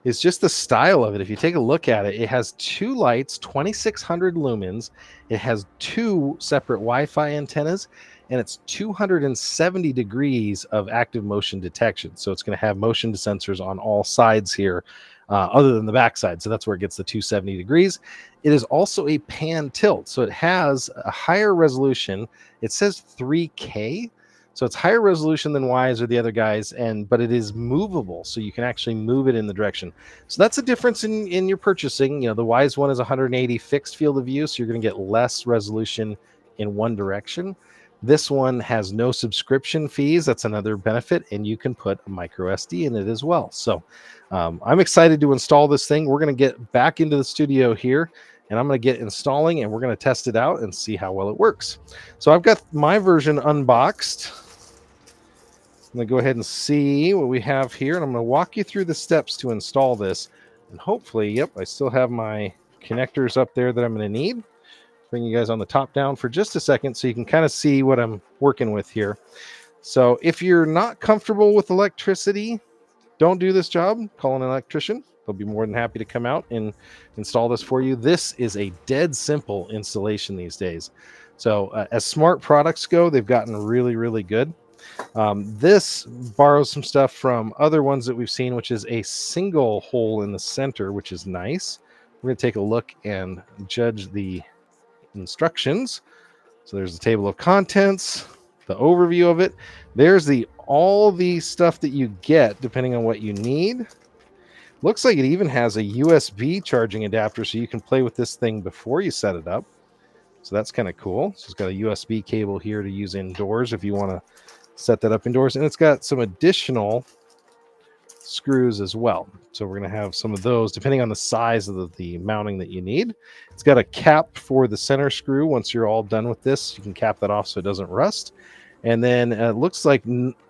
is just the style of it. If you take a look at it, it has two lights, 2600 lumens. It has two separate Wi Fi antennas and it's 270 degrees of active motion detection. So it's going to have motion sensors on all sides here, uh, other than the backside. So that's where it gets the 270 degrees. It is also a pan tilt. So it has a higher resolution. It says 3K. So it's higher resolution than Wyze or the other guys, and but it is movable, so you can actually move it in the direction. So that's a difference in in your purchasing. You know, the Wyze one is 180 fixed field of view, so you're going to get less resolution in one direction. This one has no subscription fees. That's another benefit, and you can put a micro SD in it as well. So um, I'm excited to install this thing. We're going to get back into the studio here and I'm going to get installing and we're going to test it out and see how well it works. So I've got my version unboxed. I'm going to go ahead and see what we have here, and I'm going to walk you through the steps to install this. And hopefully, yep, I still have my connectors up there that I'm going to need. Bring you guys on the top down for just a second so you can kind of see what I'm working with here. So if you're not comfortable with electricity, don't do this job. Call an electrician. They'll be more than happy to come out and install this for you. This is a dead simple installation these days. So uh, as smart products go, they've gotten really, really good. Um, this borrows some stuff from other ones that we've seen, which is a single hole in the center, which is nice. We're going to take a look and judge the instructions. So there's the table of contents, the overview of it. There's the all the stuff that you get depending on what you need. Looks like it even has a USB charging adapter so you can play with this thing before you set it up. So that's kind of cool. So it's got a USB cable here to use indoors if you want to set that up indoors. And it's got some additional screws as well. So we're going to have some of those depending on the size of the, the, mounting that you need. It's got a cap for the center screw. Once you're all done with this, you can cap that off so it doesn't rust. And then it looks like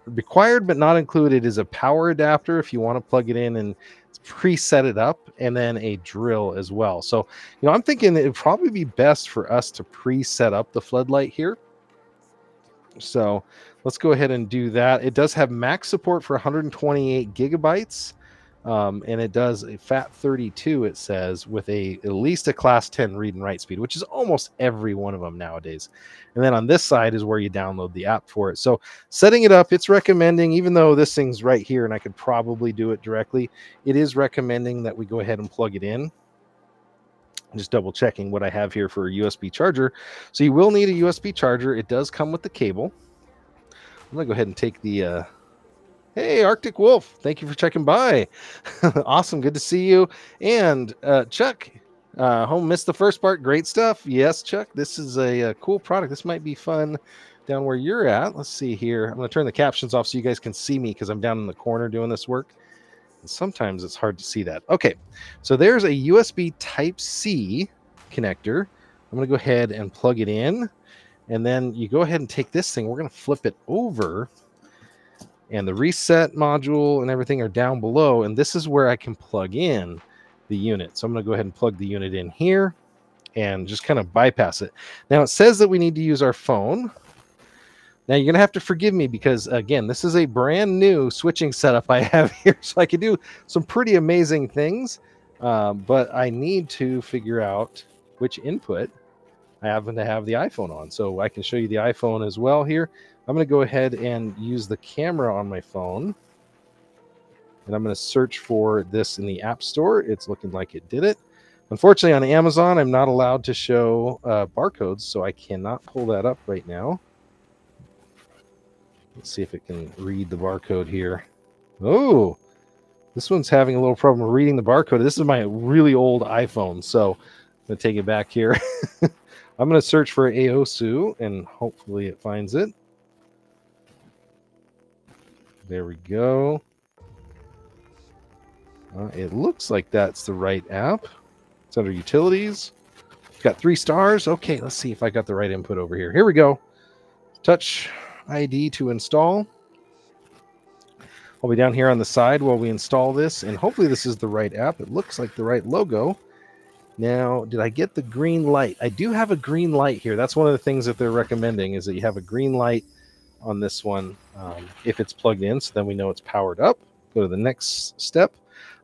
required but not included is a power adapter if you want to plug it in and preset it up and then a drill as well. So, you know, I'm thinking it would probably be best for us to pre-set up the floodlight here. So let's go ahead and do that. It does have max support for 128 gigabytes. Um, and it does a FAT32, it says, with a at least a class 10 read and write speed, which is almost every one of them nowadays. And then on this side is where you download the app for it. So setting it up, it's recommending, even though this thing's right here and I could probably do it directly, it is recommending that we go ahead and plug it in. Just double checking what I have here for a USB charger. So you will need a USB charger. It does come with the cable. I'm gonna go ahead and take the uh, Hey, Arctic Wolf, thank you for checking by. awesome, good to see you. And uh, Chuck, uh, home missed the first part. Great stuff. Yes, Chuck, this is a, a, cool product. This might be fun down where you're at. Let's see here. I'm to turn the captions off so you guys can see me because I'm down in the corner doing this work. And sometimes it's hard to see that. Okay, so there's a USB Type C connector. I'm to go ahead and plug it in. And then you go ahead and take this thing. We're going to flip it over and the reset module and everything are down below. And this is where I can plug in the unit. So I'm going to go ahead and plug the unit in here and just kind of bypass it. Now it says that we need to use our phone. Now you're going to have to forgive me because again, this is a brand new switching setup I have here. So I can do some pretty amazing things, um, but I need to figure out which input I happen to have the iPhone on. So I can show you the iPhone as well here. I'm going to go ahead and use the camera on my phone. And I'm going to search for this in the App Store. It's looking like it did it. Unfortunately, on Amazon, I'm not allowed to show uh, barcodes, so I cannot pull that up right now. Let's see if it can read the barcode here. Oh, this one's having a little problem reading the barcode. This is my really old iPhone, so I'm going to take it back here. I'm going to search for Aosu, and hopefully it finds it. There we go. Uh, it looks like that's the right app. It's under utilities. Got three stars. Okay, let's see if I got the right input over here. Here we go. Touch ID to install. I'll be down here on the side while we install this, and hopefully this is the right app. It looks like the right logo. Now, did I get the green light? I do have a green light here. That's one of the things that they're recommending is that you have a green light on this one um, if it's plugged in. So then we know it's powered up. Go to the next step.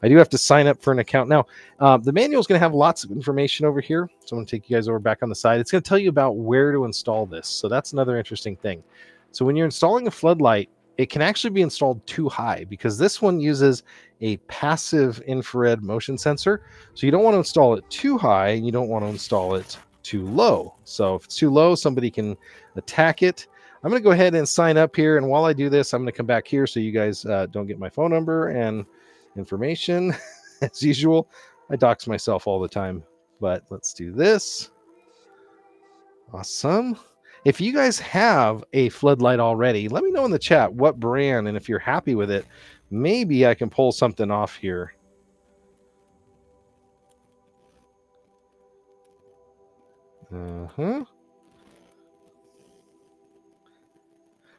I do have to sign up for an account. Now, uh, the manual is going to have lots of information over here. So I'm going to take you guys over back on the side. It's going to tell you about where to install this. So that's another interesting thing. So when you're installing a floodlight, it can actually be installed too high because this one uses a passive infrared motion sensor. So you don't want to install it too high and you don't want to install it too low. So if it's too low, somebody can attack it. I'm going to go ahead and sign up here. And while I do this, I'm going to come back here so you guys uh, don't get my phone number and information. As usual, I dox myself all the time. But let's do this. Awesome. If you guys have a floodlight already, let me know in the chat what brand and if you're happy with it. Maybe I can pull something off here. Uh-huh.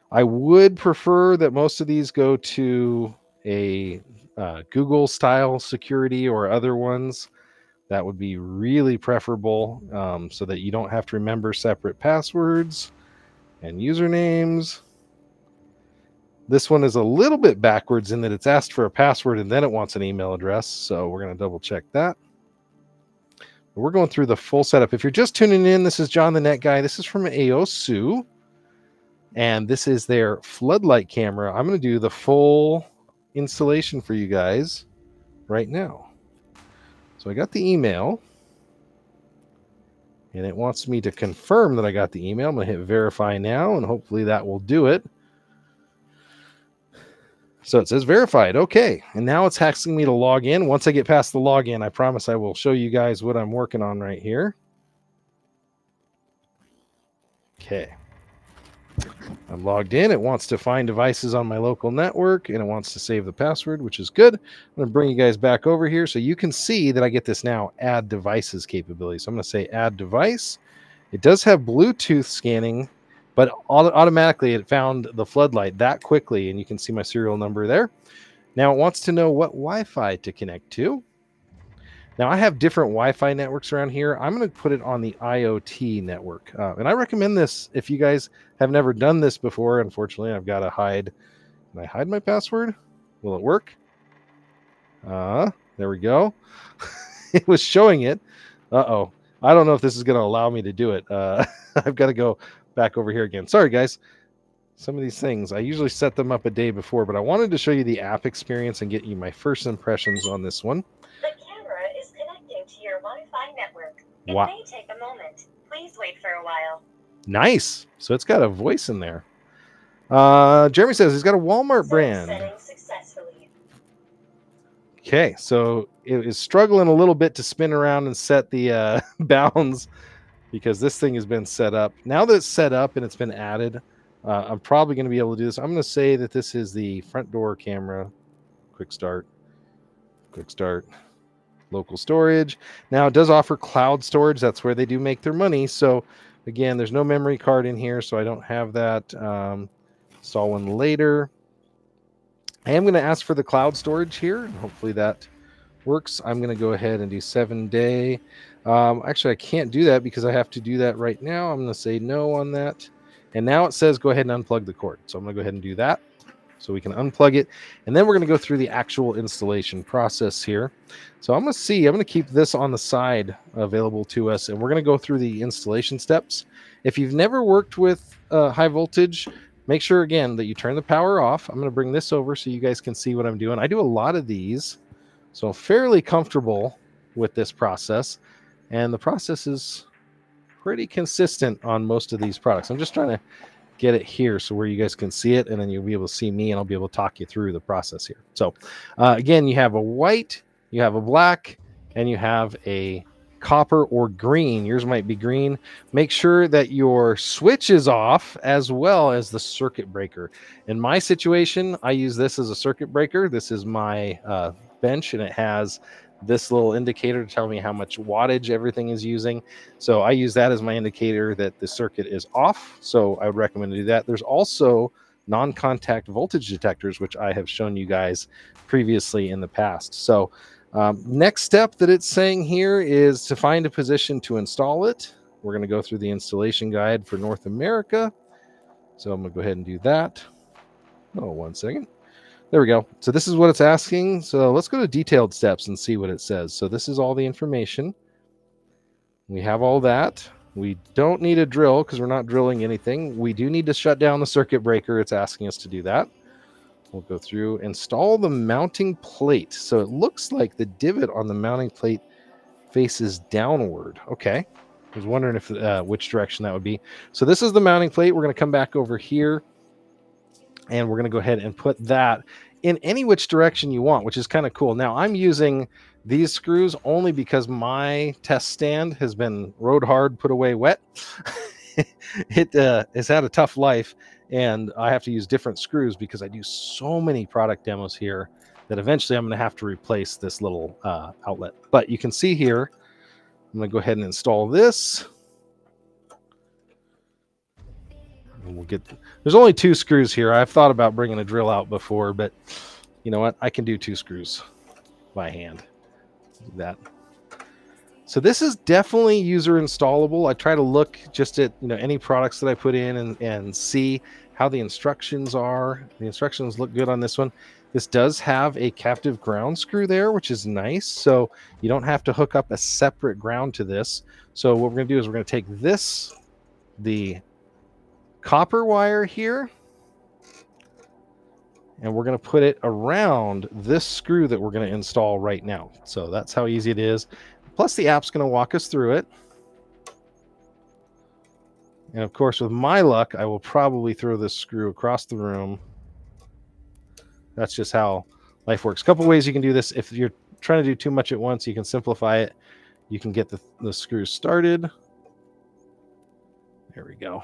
I would prefer that most of these go to a uh, Google style security or other ones. That would be really preferable um, so that you don't have to remember separate passwords and usernames. This one is a little bit backwards in that it's asked for a password and then it wants an email address. So we're going to double check that. We're going through the full setup. If you're just tuning in, this is John the Net Guy. This is from AOSU. And this is their floodlight camera. I'm going to do the full installation for you guys right now. So I got the email. And it wants me to confirm that I got the email. I'm going to hit verify now, and hopefully that will do it. So it says verified. Okay. And now it's asking me to log in. Once I get past the login, I promise I will show you guys what I'm working on right here. Okay. I'm logged in. It wants to find devices on my local network and it wants to save the password, which is good. I'm going to bring you guys back over here so you can see that I get this now add devices capability. So I'm going to say add device. It does have Bluetooth scanning but automatically it found the floodlight that quickly, and you can see my serial number there. Now it wants to know what Wi-Fi to connect to. Now I have different Wi-Fi networks around here. I'm going to put it on the IoT network, uh, and I recommend this if you guys have never done this before. Unfortunately, I've got to hide. Can I hide my password? Will it work? Uh, there we go. it was showing it. Uh oh. I don't know if this is going to allow me to do it. Uh, I've got to go back over here again. Sorry, guys. Some of these things, I usually set them up a day before, but I wanted to show you the app experience and get you my first impressions on this one. The camera is connecting to your Wi-Fi It wow. may take a moment. Please wait for a while. Nice. So it's got a voice in there. Uh, Jeremy says he's got a Walmart brand. Okay, so it is struggling a little bit to spin around and set the uh, bounds because this thing has been set up. Now that it's set up and it's been added, uh, I'm probably going to be able to do this. I'm going to say that this is the front door camera. Quick start. Quick start. Local storage. Now it does offer cloud storage. That's where they do make their money. So again, there's no memory card in here, so I don't have that. Um, saw one later. I am going to ask for the cloud storage here. Hopefully that works. I'm going to go ahead and do seven day. Um, actually, I can't do that because I have to do that right now. I'm going to say no on that. And now it says go ahead and unplug the cord. So I'm going to go ahead and do that so we can unplug it. And then we're going to go through the actual installation process here. So I'm going to see, I'm going to keep this on the side available to us, and we're going to go through the installation steps. If you've never worked with uh, high voltage, make sure again that you turn the power off. I'm going to bring this over so you guys can see what I'm doing. I do a lot of these, so fairly comfortable with this process. And the process is pretty consistent on most of these products. I'm just trying to get it here so where you guys can see it and then you'll be able to see me and I'll be able to talk you through the process here. So uh, again, you have a white, you have a black, and you have a copper or green. Yours might be green. Make sure that your switch is off as well as the circuit breaker. In my situation, I use this as a circuit breaker. This is my uh, bench and it has this little indicator to tell me how much wattage everything is using. So I use that as my indicator that the circuit is off. So I would recommend to do that. There's also non-contact voltage detectors, which I have shown you guys previously in the past. So um, next step that it's saying here is to find a position to install it. We're going to go through the installation guide for North America. So I'm going to go ahead and do that. Oh, one second. There we go. So this is what it's asking. So let's go to detailed steps and see what it says. So this is all the information. We have all that. We don't need a drill because we're not drilling anything. We do need to shut down the circuit breaker. It's asking us to do that. We'll go through, install the mounting plate. So it looks like the divot on the mounting plate faces downward. Okay. I was wondering if uh, which direction that would be. So this is the mounting plate. We're going to come back over here and we're going to go ahead and put that in any which direction you want, which is kind of cool. Now I'm using these screws only because my test stand has been rode hard, put away wet. it uh, has had a tough life, and I have to use different screws because I do so many product demos here that eventually I'm going to have to replace this little uh, outlet. But you can see here, I'm going to go ahead and install this. We'll get. There's only two screws here. I've thought about bringing a drill out before, but you know what? I can do two screws by hand. That. So this is definitely user installable. I try to look just at you know any products that I put in and, and see how the instructions are. The instructions look good on this one. This does have a captive ground screw there, which is nice. So you don't have to hook up a separate ground to this. So what we're going to do is we're going to take this, the copper wire here, and we're going to put it around this screw that we're going to install right now. So that's how easy it is. Plus the app's going to walk us through it. And of course, with my luck, I will probably throw this screw across the room. That's just how life works. A couple ways you can do this. If you're trying to do too much at once, you can simplify it. You can get the, the screws started. There we go.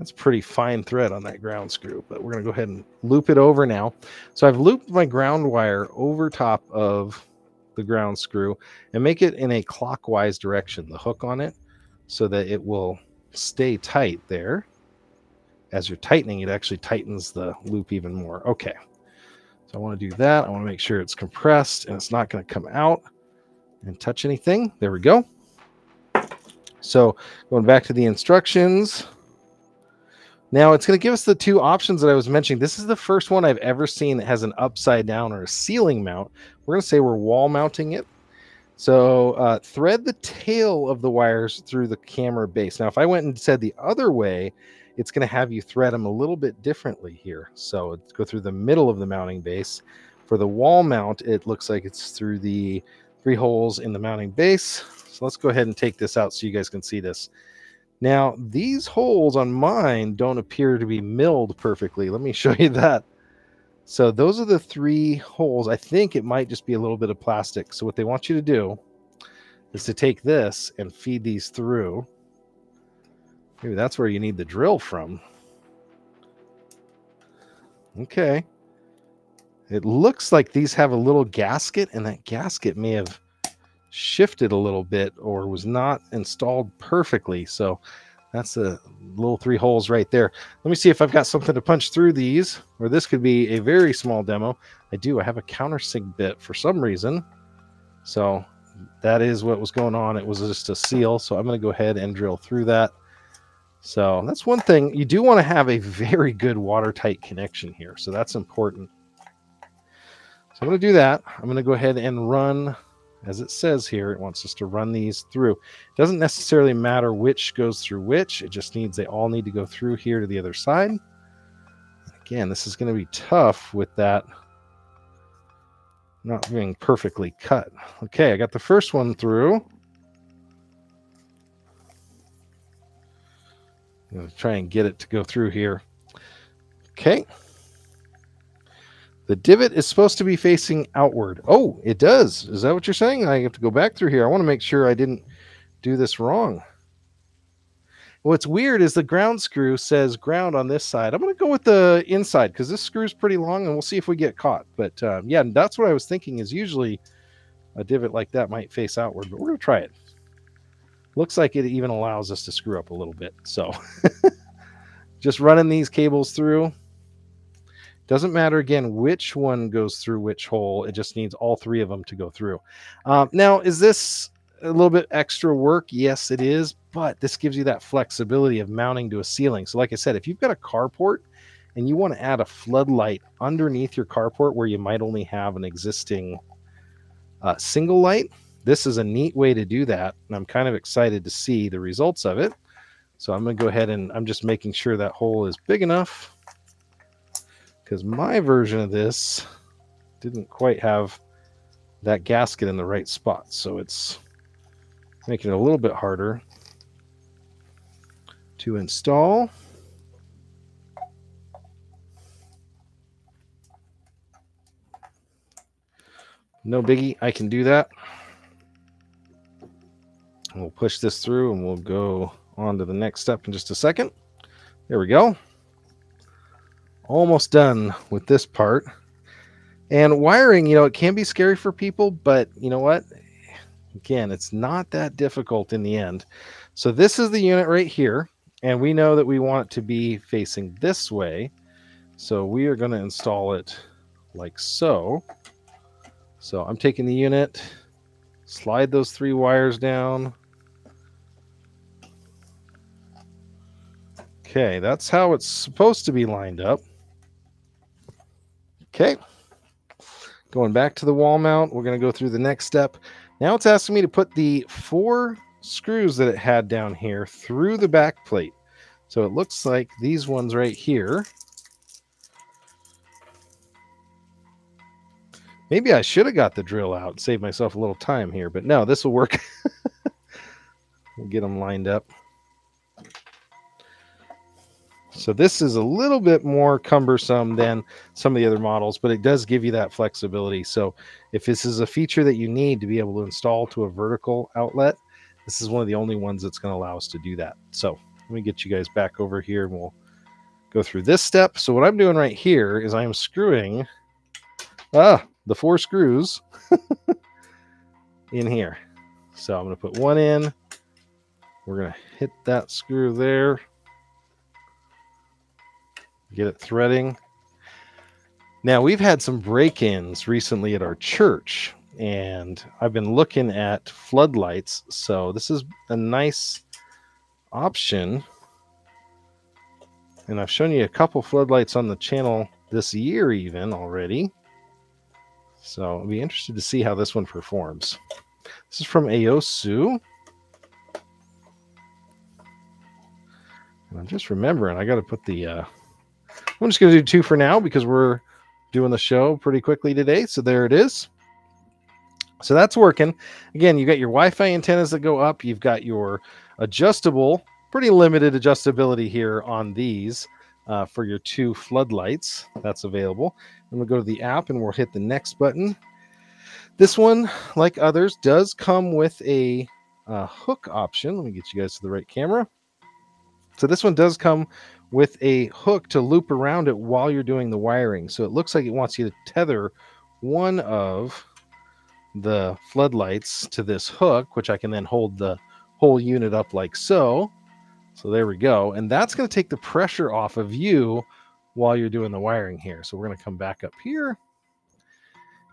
That's pretty fine thread on that ground screw, but we're going to go ahead and loop it over now. So I've looped my ground wire over top of the ground screw and make it in a clockwise direction, the hook on it, so that it will stay tight there. As you're tightening, it actually tightens the loop even more. Okay. So I want to do that. I want to make sure it's compressed and it's not going to come out and touch anything. There we go. So going back to the instructions, now it's going to give us the two options that I was mentioning. This is the first one I've ever seen that has an upside down or a ceiling mount. We're going to say we're wall mounting it. So uh, thread the tail of the wires through the camera base. Now, if I went and said the other way, it's going to have you thread them a little bit differently here. So go through the middle of the mounting base. For the wall mount, it looks like it's through the three holes in the mounting base. So let's go ahead and take this out so you guys can see this. Now, these holes on mine don't appear to be milled perfectly. Let me show you that. So those are the three holes. I think it might just be a little bit of plastic. So what they want you to do is to take this and feed these through. Maybe that's where you need the drill from. Okay. It looks like these have a little gasket, and that gasket may have shifted a little bit or was not installed perfectly. So that's the little three holes right there. Let me see if I've got something to punch through these, or this could be a very small demo. I do. I have a countersink bit for some reason. So that is what was going on. It was just a seal. So I'm going to go ahead and drill through that. So that's one thing. You do want to have a very good watertight connection here. So that's important. So I'm going to do that. I'm going to go ahead and run as it says here, it wants us to run these through. It doesn't necessarily matter which goes through which. It just needs they all need to go through here to the other side. Again, this is going to be tough with that not being perfectly cut. Okay, I got the first one through. I'm going to try and get it to go through here. Okay. The divot is supposed to be facing outward. Oh, it does. Is that what you're saying? I have to go back through here. I want to make sure I didn't do this wrong. What's weird is the ground screw says ground on this side. I'm going to go with the inside because this screw is pretty long and we'll see if we get caught. But um, yeah, that's what I was thinking is usually a divot like that might face outward, but we're going to try it. Looks like it even allows us to screw up a little bit. So just running these cables through. Doesn't matter again which one goes through which hole. It just needs all three of them to go through. Um, now, is this a little bit extra work? Yes, it is, but this gives you that flexibility of mounting to a ceiling. So, like I said, if you've got a carport and you want to add a floodlight underneath your carport where you might only have an existing uh, single light, this is a neat way to do that. And I'm kind of excited to see the results of it. So I'm going to go ahead and I'm just making sure that hole is big enough because my version of this didn't quite have that gasket in the right spot. So it's making it a little bit harder to install. No biggie, I can do that. We'll push this through and we'll go on to the next step in just a second. There we go almost done with this part. And wiring, you know, it can be scary for people, but you know what? Again, it's not that difficult in the end. So this is the unit right here. And we know that we want it to be facing this way. So we are going to install it like so. So I'm taking the unit, slide those three wires down. Okay, that's how it's supposed to be lined up. Okay. Going back to the wall mount, we're going to go through the next step. Now it's asking me to put the four screws that it had down here through the back plate. So it looks like these ones right here. Maybe I should have got the drill out and saved myself a little time here, but no, this will work. we'll get them lined up. So this is a little bit more cumbersome than some of the other models, but it does give you that flexibility. So if this is a feature that you need to be able to install to a vertical outlet, this is one of the only ones that's going to allow us to do that. So let me get you guys back over here and we'll go through this step. So what I'm doing right here is I am screwing ah, the four screws in here. So I'm going to put one in. We're going to hit that screw there get it threading. Now, we've had some break ins recently at our church, and I've been looking at floodlights. So, this is a nice option. And I've shown you a couple floodlights on the channel this year, even already. So, I'll be interested to see how this one performs. This is from Aosu. And I'm just remembering, I got to put the uh, I'm just going to do two for now because we're doing the show pretty quickly today. So there it is. So that's working. Again, you've got your Wi Fi antennas that go up. You've got your adjustable, pretty limited adjustability here on these uh, for your two floodlights. That's available. And we'll go to the app and we'll hit the next button. This one, like others, does come with a uh, hook option. Let me get you guys to the right camera. So this one does come with a hook to loop around it while you're doing the wiring. So it looks like it wants you to tether one of the floodlights to this hook, which I can then hold the whole unit up like so. So there we go. And that's going to take the pressure off of you while you're doing the wiring here. So we're going to come back up here.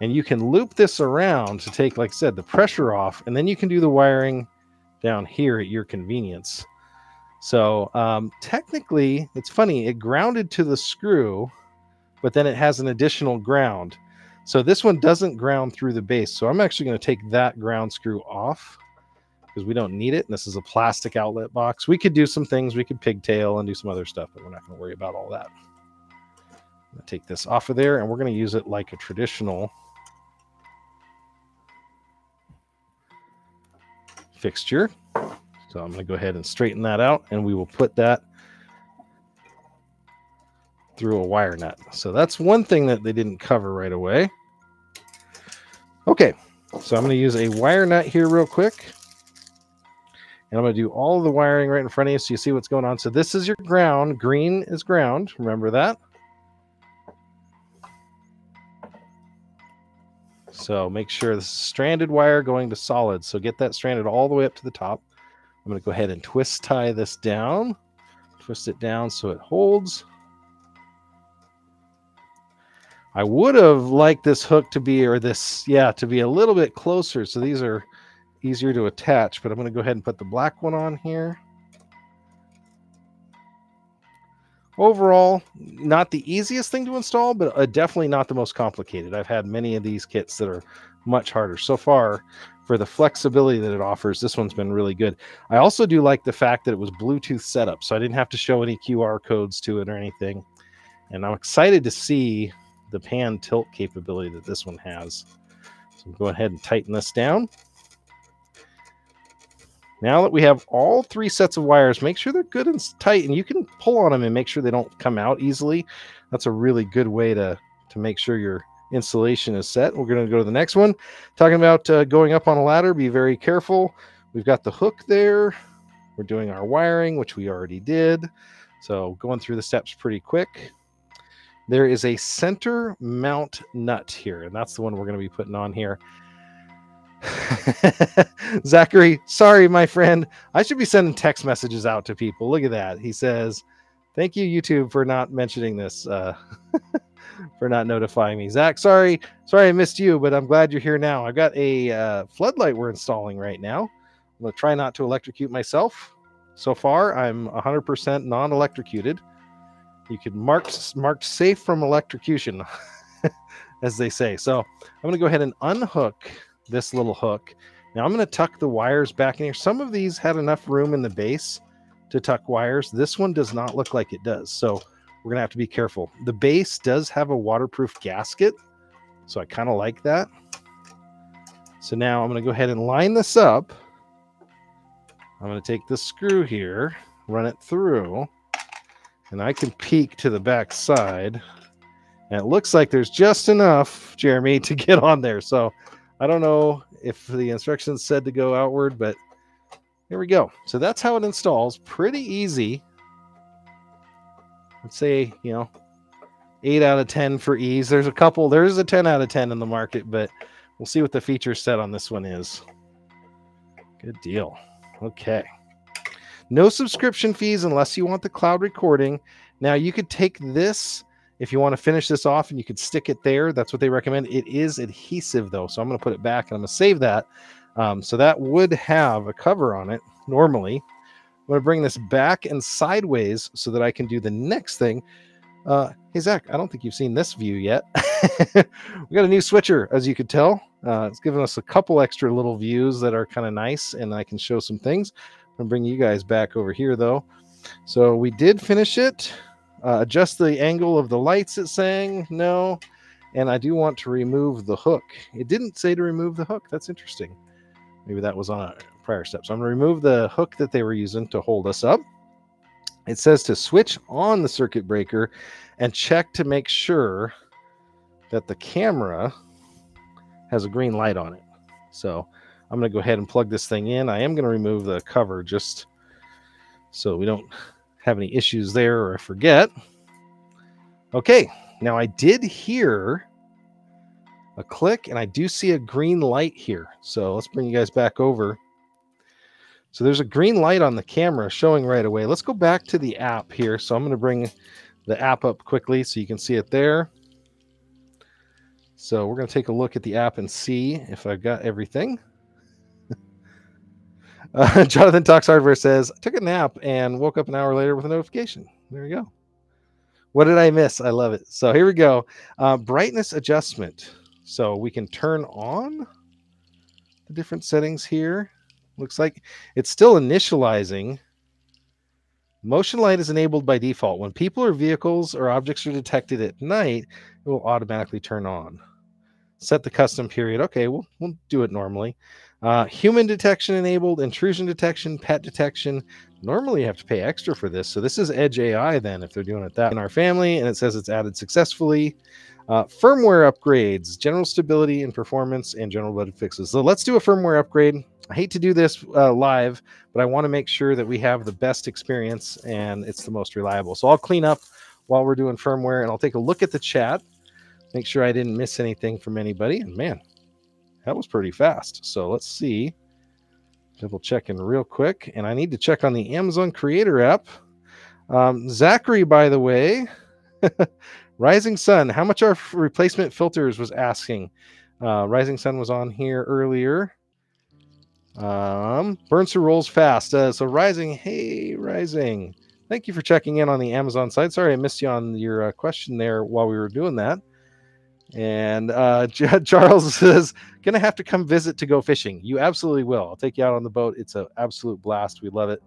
And you can loop this around to take, like I said, the pressure off. And then you can do the wiring down here at your convenience. So um, technically, it's funny. It grounded to the screw, but then it has an additional ground. So this one doesn't ground through the base. So I'm actually going to take that ground screw off because we don't need it. And this is a plastic outlet box. We could do some things. We could pigtail and do some other stuff, but we're not going to worry about all that. I'm going to take this off of there and we're going to use it like a traditional fixture. So I'm going to go ahead and straighten that out and we will put that through a wire nut. So that's one thing that they didn't cover right away. Okay, so I'm going to use a wire nut here real quick. And I'm going to do all the wiring right in front of you so you see what's going on. So this is your ground. Green is ground. Remember that. So make sure this is stranded wire going to solid. So get that stranded all the way up to the top. I'm going to go ahead and twist tie this down. Twist it down so it holds. I would have liked this hook to be, or this, yeah, to be a little bit closer. So these are easier to attach, but I'm going to go ahead and put the black one on here. Overall, not the easiest thing to install, but uh, definitely not the most complicated. I've had many of these kits that are much harder. So far, for the flexibility that it offers, this one's been really good. I also do like the fact that it was Bluetooth setup, so I didn't have to show any QR codes to it or anything. And I'm excited to see the pan tilt capability that this one has. So go ahead and tighten this down. Now that we have all three sets of wires, make sure they're good and tight, and you can pull on them and make sure they don't come out easily. That's a really good way to, to make sure you're installation is set. We're going to go to the next one. Talking about uh, going up on a ladder, be very careful. We've got the hook there. We're doing our wiring, which we already did. So going through the steps pretty quick. There is a center mount nut here, and that's the one we're going to be putting on here. Zachary, sorry, my friend. I should be sending text messages out to people. Look at that. He says, Thank you, YouTube, for not mentioning this, uh, for not notifying me. Zach, sorry, sorry I missed you, but I'm glad you're here now. I've got a uh, floodlight we're installing right now. I'm going to try not to electrocute myself. So far, I'm 100% non electrocuted. You could mark marked safe from electrocution, as they say. So I'm going to go ahead and unhook this little hook. Now I'm going to tuck the wires back in here. Some of these had enough room in the base to tuck wires. This one does not look like it does. So we're going to have to be careful. The base does have a waterproof gasket. So I kind of like that. So now I'm going to go ahead and line this up. I'm going to take the screw here, run it through, and I can peek to the back side. And it looks like there's just enough, Jeremy, to get on there. So I don't know if the instructions said to go outward, but here we go. So that's how it installs. Pretty easy. Let's say, you know, 8 out of 10 for ease. There's a couple, there's a 10 out of 10 in the market, but we'll see what the feature set on this one is. Good deal. Okay. No subscription fees unless you want the cloud recording. Now, you could take this if you want to finish this off and you could stick it there. That's what they recommend. It is adhesive, though. So I'm going to put it back and I'm going to save that. Um, so that would have a cover on it normally. I'm going to bring this back and sideways so that I can do the next thing. Uh, hey, Zach, I don't think you've seen this view yet. we got a new switcher, as you could tell. Uh, it's given us a couple extra little views that are kind of nice, and I can show some things. I'm going to bring you guys back over here, though. So we did finish it. Uh, adjust the angle of the lights, it's saying. No. And I do want to remove the hook. It didn't say to remove the hook. That's interesting. Maybe that was on a prior step. So I'm going to remove the hook that they were using to hold us up. It says to switch on the circuit breaker and check to make sure that the camera has a green light on it. So I'm going to go ahead and plug this thing in. I am going to remove the cover just so we don't have any issues there or I forget. Okay, now I did hear a click and I do see a green light here. So let's bring you guys back over. So there's a green light on the camera showing right away. Let's go back to the app here. So I'm going to bring the app up quickly so you can see it there. So we're going to take a look at the app and see if I've got everything. Uh, Jonathan Talks Hardware says, I took a nap and woke up an hour later with a notification. There we go. What did I miss? I love it. So here we go. Uh, brightness adjustment. So we can turn on the different settings here. Looks like it's still initializing. Motion light is enabled by default. When people or vehicles or objects are detected at night, it will automatically turn on. Set the custom period. Okay, we'll, we'll do it normally. Uh, human detection enabled, intrusion detection, pet detection. Normally, you have to pay extra for this. So this is Edge AI then, if they're doing it that in our family, and it says it's added successfully. Uh, firmware upgrades, general stability and performance, and general bug fixes. So let's do a firmware upgrade. I hate to do this uh, live, but I want to make sure that we have the best experience and it's the most reliable. So I'll clean up while we're doing firmware and I'll take a look at the chat, make sure I didn't miss anything from anybody. And man, that was pretty fast. So let's see. Double checking real quick. And I need to check on the Amazon Creator app. Um, Zachary, by the way, Rising Sun, how much are replacement filters was asking. Uh, Rising Sun was on here earlier. Um, burns through rolls fast. Uh, so Rising, hey Rising, thank you for checking in on the Amazon side. Sorry I missed you on your uh, question there while we were doing that. And uh, Charles says, gonna have to come visit to go fishing. You absolutely will. I'll take you out on the boat. It's an absolute blast. We love it.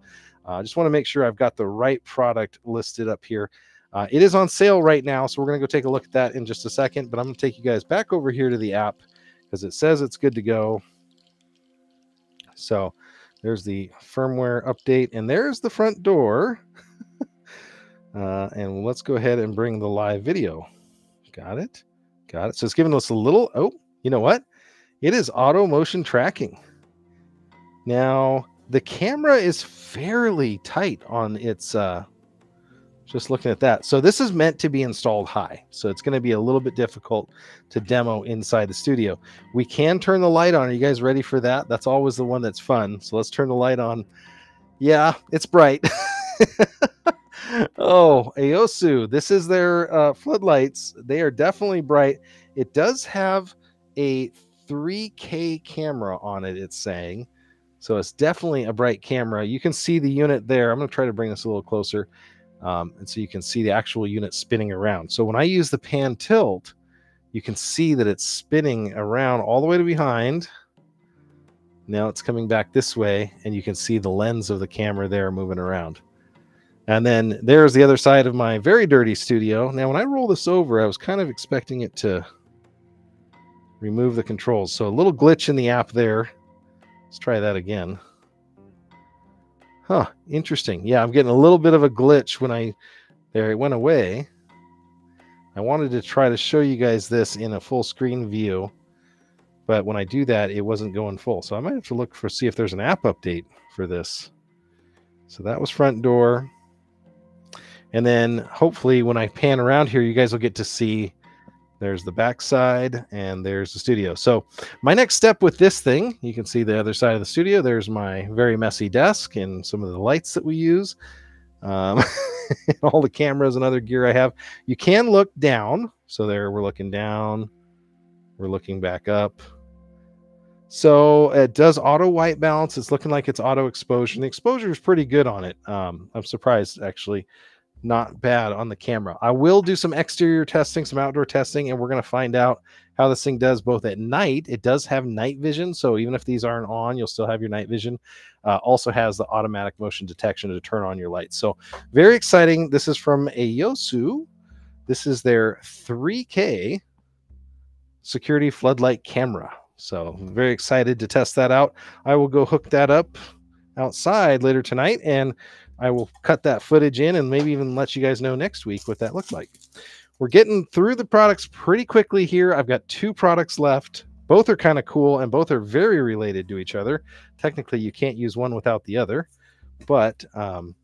I uh, just want to make sure I've got the right product listed up here. Uh, it is on sale right now, so we're to go take a look at that in just a second. But I'm to take you guys back over here to the app because it says it's good to go. So there's the firmware update, and there's the front door. uh, and let's go ahead and bring the live video. Got it. Got it. So it's giving us a little. Oh, you know what? It is auto motion tracking. Now the camera is fairly tight on its uh, just looking at that. So this is meant to be installed high. So it's going to be a little bit difficult to demo inside the studio. We can turn the light on. Are you guys ready for that? That's always the one that's fun. So let's turn the light on. Yeah, it's bright. oh, Aosu. This is their uh, floodlights. They are definitely bright. It does have a 3K camera on it, it's saying. So it's definitely a bright camera. You can see the unit there. I'm going to try to bring this a little closer. Um, and so you can see the actual unit spinning around. So when I use the pan tilt, you can see that it's spinning around all the way to behind. Now it's coming back this way, and you can see the lens of the camera there moving around. And then there's the other side of my very dirty studio. Now, when I roll this over, I was kind of expecting it to remove the controls. So a little glitch in the app there. Let's try that again. Huh, interesting. Yeah, I'm getting a little bit of a glitch when I there it went away. I wanted to try to show you guys this in a full screen view, but when I do that, it wasn't going full. So I might have to look for see if there's an app update for this. So that was front door. And then hopefully when I pan around here, you guys will get to see there's the backside and there's the studio. So my next step with this thing, you can see the other side of the studio. There's my very messy desk and some of the lights that we use. Um, all the cameras and other gear I have. You can look down. So there we're looking down. We're looking back up. So it does auto white balance. It's looking like it's auto exposure. And the exposure is pretty good on it. Um, I'm surprised actually not bad on the camera. I will do some exterior testing, some outdoor testing, and we're going to find out how this thing does both at night. It does have night vision, so even if these aren't on, you'll still have your night vision. Uh, also has the automatic motion detection to turn on your lights. So very exciting. This is from Aosu. This is their 3K security floodlight camera. So very excited to test that out. I will go hook that up outside later tonight and I will cut that footage in and maybe even let you guys know next week what that looked like. We're getting through the products pretty quickly here. I've got two products left. Both are kind of cool and both are very related to each other. Technically, you can't use one without the other, but um,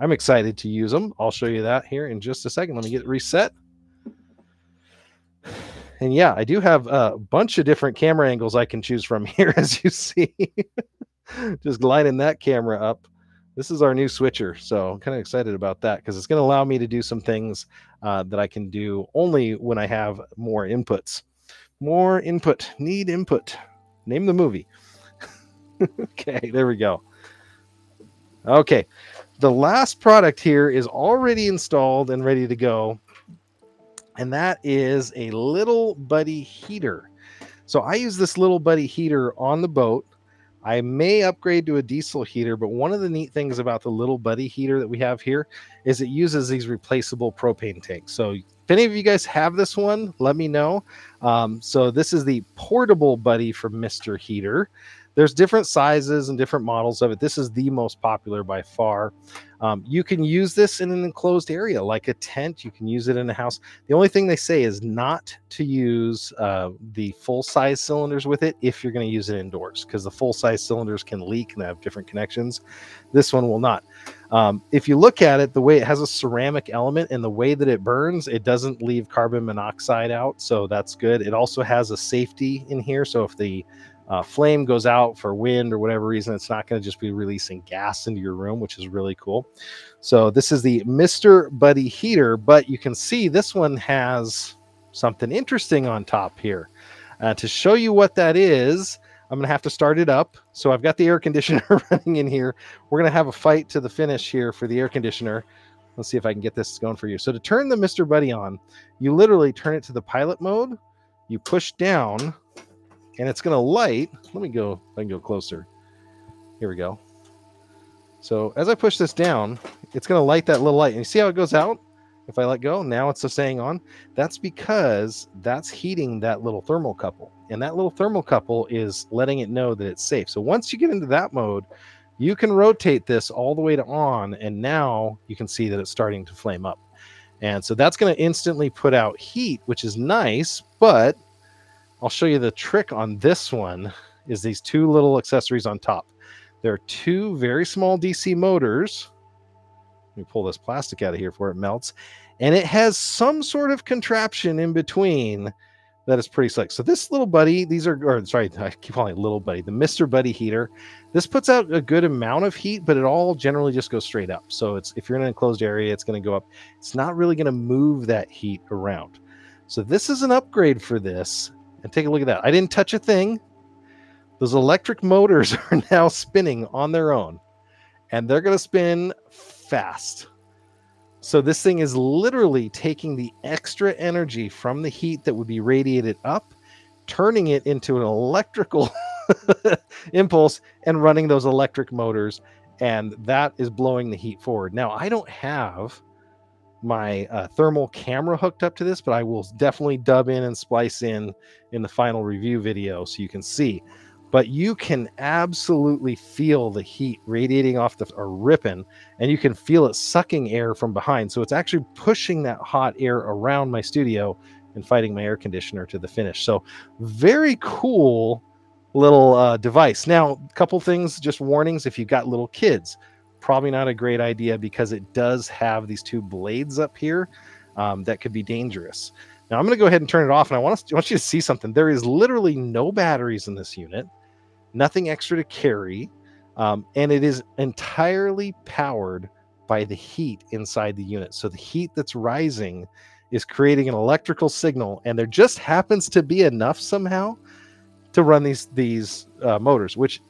I'm excited to use them. I'll show you that here in just a second. Let me get reset. And yeah, I do have a bunch of different camera angles I can choose from here, as you see. just lining that camera up this is our new switcher. So I'm kind of excited about that because it's going to allow me to do some things uh, that I can do only when I have more inputs. More input, need input. Name the movie. okay, there we go. Okay, the last product here is already installed and ready to go. And that is a little buddy heater. So I use this little buddy heater on the boat I may upgrade to a diesel heater, but one of the neat things about the little buddy heater that we have here is it uses these replaceable propane tanks. So if any of you guys have this one, let me know. Um, so this is the portable buddy from Mr. Heater. There's different sizes and different models of it. This is the most popular by far. Um, you can use this in an enclosed area like a tent. You can use it in a house. The only thing they say is not to use uh, the full size cylinders with it if you're going to use it indoors because the full size cylinders can leak and have different connections. This one will not. Um, if you look at it, the way it has a ceramic element and the way that it burns, it doesn't leave carbon monoxide out. So that's good. It also has a safety in here. So if the uh, flame goes out for wind or whatever reason, it's not going to just be releasing gas into your room, which is really cool. So this is the Mr. Buddy heater, but you can see this one has something interesting on top here. Uh, to show you what that is, I'm going to have to start it up. So I've got the air conditioner running in here. We're going to have a fight to the finish here for the air conditioner. Let's see if I can get this going for you. So to turn the Mr. Buddy on, you literally turn it to the pilot mode. You push down and it's going to light. Let me go, I can go closer. Here we go. So as I push this down, it's going to light that little light. And you see how it goes out? If I let go, now it's staying on. That's because that's heating that little thermocouple. And that little thermocouple is letting it know that it's safe. So once you get into that mode, you can rotate this all the way to on. And now you can see that it's starting to flame up. And so that's going to instantly put out heat, which is nice, but I'll show you the trick on this one is these two little accessories on top. There are two very small DC motors Let me pull this plastic out of here before it melts. And it has some sort of contraption in between that is pretty slick. So this little buddy, these are, or sorry, I keep calling it little buddy, the Mr. Buddy heater. This puts out a good amount of heat, but it all generally just goes straight up. So it's if you're in an enclosed area, it's going to go up. It's not really going to move that heat around. So this is an upgrade for this. And take a look at that. I didn't touch a thing. Those electric motors are now spinning on their own, and they're going to spin fast. So this thing is literally taking the extra energy from the heat that would be radiated up, turning it into an electrical impulse and running those electric motors. And that is blowing the heat forward. Now, I don't have my uh, thermal camera hooked up to this, but I will definitely dub in and splice in in the final review video so you can see. But you can absolutely feel the heat radiating off the or ripping and you can feel it sucking air from behind. So it's actually pushing that hot air around my studio and fighting my air conditioner to the finish. So very cool little uh, device. Now a couple things just warnings if you've got little kids probably not a great idea because it does have these two blades up here um, that could be dangerous now I'm going to go ahead and turn it off, and I want, to, I want you to see something. There is literally no batteries in this unit nothing extra to carry, um, and it is entirely powered by the heat inside the unit. So the heat that's rising is creating an electrical signal, and there just happens to be enough somehow to run these these uh, motors, which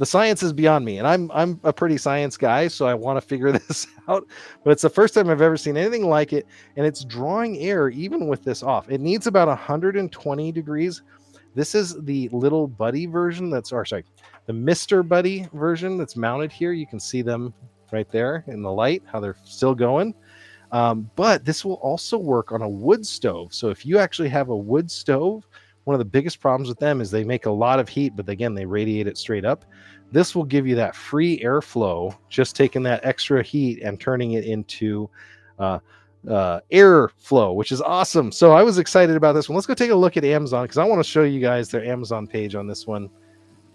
the science is beyond me and i'm i'm a pretty science guy so i want to figure this out but it's the first time i've ever seen anything like it and it's drawing air even with this off it needs about 120 degrees this is the little buddy version that's, or sorry, the Mr. Buddy version that's mounted here. You can see them right there in the light, how they're still going. Um, but this will also work on a wood stove. So if you actually have a wood stove, one of the biggest problems with them is they make a lot of heat, but again, they radiate it straight up. This will give you that free airflow, just taking that extra heat and turning it into uh, uh, airflow, which is awesome. So I was excited about this one. Let's go take a look at Amazon because I want to show you guys their Amazon page on this one,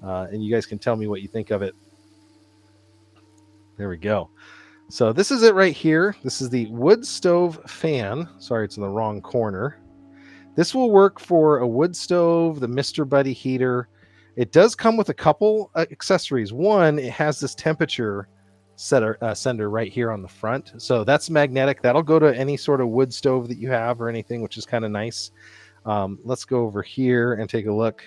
uh, and you guys can tell me what you think of it. There we go. So this is it right here. This is the wood stove fan. Sorry, it's in the wrong corner. This will work for a wood stove, the Mr. Buddy heater. It does come with a couple uh, accessories. One, it has this temperature setter uh, sender right here on the front. So that's magnetic. That'll go to any sort of wood stove that you have or anything, which is kind of nice. Um, let's go over here and take a look.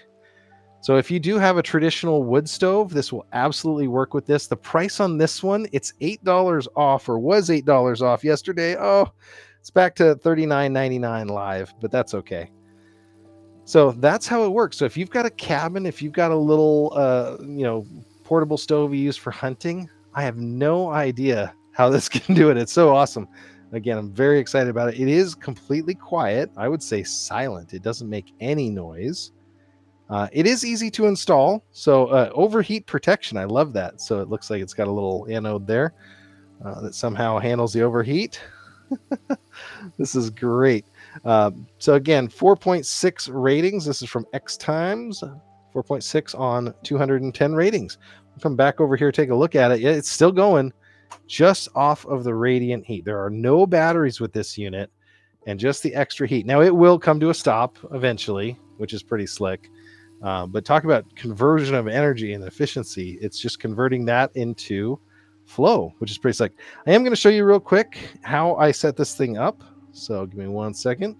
So if you do have a traditional wood stove, this will absolutely work with this. The price on this one, it's $8 off or was $8 off yesterday. Oh, it's back to $39.99 live, but that's okay. So that's how it works. So if you've got a cabin, if you've got a little, uh, you know, portable stove you use for hunting, I have no idea how this can do it. It's so awesome. Again, I'm very excited about it. It is completely quiet. I would say silent. It doesn't make any noise. Uh, it is easy to install. So uh, overheat protection. I love that. So it looks like it's got a little anode there uh, that somehow handles the overheat. this is great. Um, so again, 4.6 ratings. This is from X Times. 4.6 on 210 ratings come back over here, take a look at it. Yeah, it's still going just off of the radiant heat. There are no batteries with this unit and just the extra heat. Now it will come to a stop eventually, which is pretty slick. Uh, but talk about conversion of energy and efficiency. It's just converting that into flow, which is pretty slick. I am going to show you real quick how I set this thing up. So give me one second.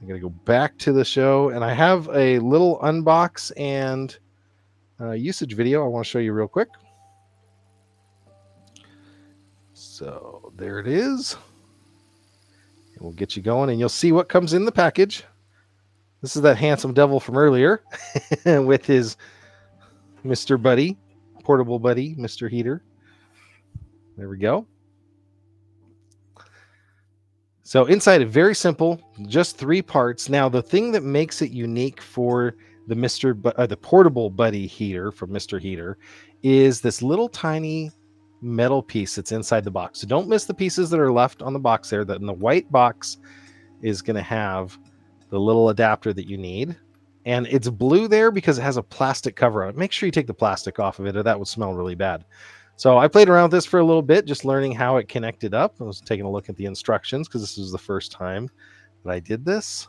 I'm going to go back to the show and I have a little unbox and uh, usage video I want to show you real quick. So there it is. And we'll get you going and you'll see what comes in the package. This is that handsome devil from earlier with his Mr. Buddy, portable buddy, Mr. Heater. There we go. So inside, it, very simple, just three parts. Now, the thing that makes it unique for the Mr. Bu- uh, the portable buddy heater from Mr. Heater is this little tiny metal piece that's inside the box. So don't miss the pieces that are left on the box there. That in the white box is going to have the little adapter that you need. And it's blue there because it has a plastic cover on it. Make sure you take the plastic off of it or that would smell really bad. So I played around with this for a little bit, just learning how it connected up. I was taking a look at the instructions because this was the first time that I did this.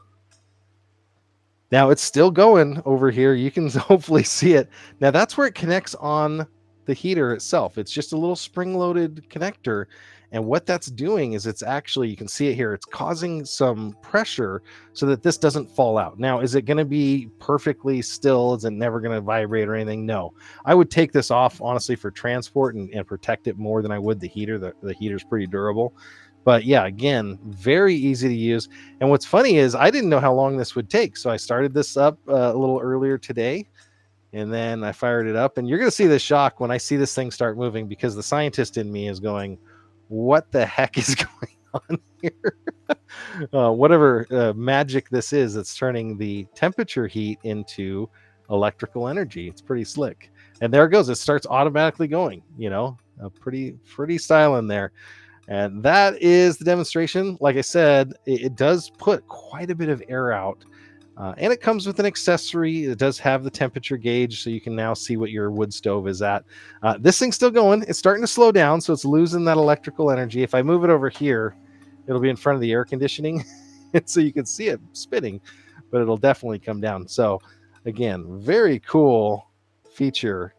Now it's still going over here. You can hopefully see it. Now that's where it connects on the heater itself. It's just a little spring loaded connector. And what that's doing is it's actually, you can see it here, it's causing some pressure so that this doesn't fall out. Now, is it going to be perfectly still? Is it never going to vibrate or anything? No. I would take this off, honestly, for transport and, and protect it more than I would the heater. The, the heater's pretty durable. But yeah, again, very easy to use. And what's funny is I didn't know how long this would take. So I started this up uh, a little earlier today and then I fired it up. And you're going to see the shock when I see this thing start moving because the scientist in me is going, what the heck is going on here? uh, whatever uh, magic this is, it's turning the temperature heat into electrical energy. It's pretty slick. And there it goes. It starts automatically going, you know, a pretty, pretty style in there. And that is the demonstration. Like I said, it, it does put quite a bit of air out uh, and it comes with an accessory. It does have the temperature gauge, so you can now see what your wood stove is at. Uh, this thing's still going. It's starting to slow down, so it's losing that electrical energy. If I move it over here, it'll be in front of the air conditioning, so you can see it spinning, but it'll definitely come down. So, again, very cool feature.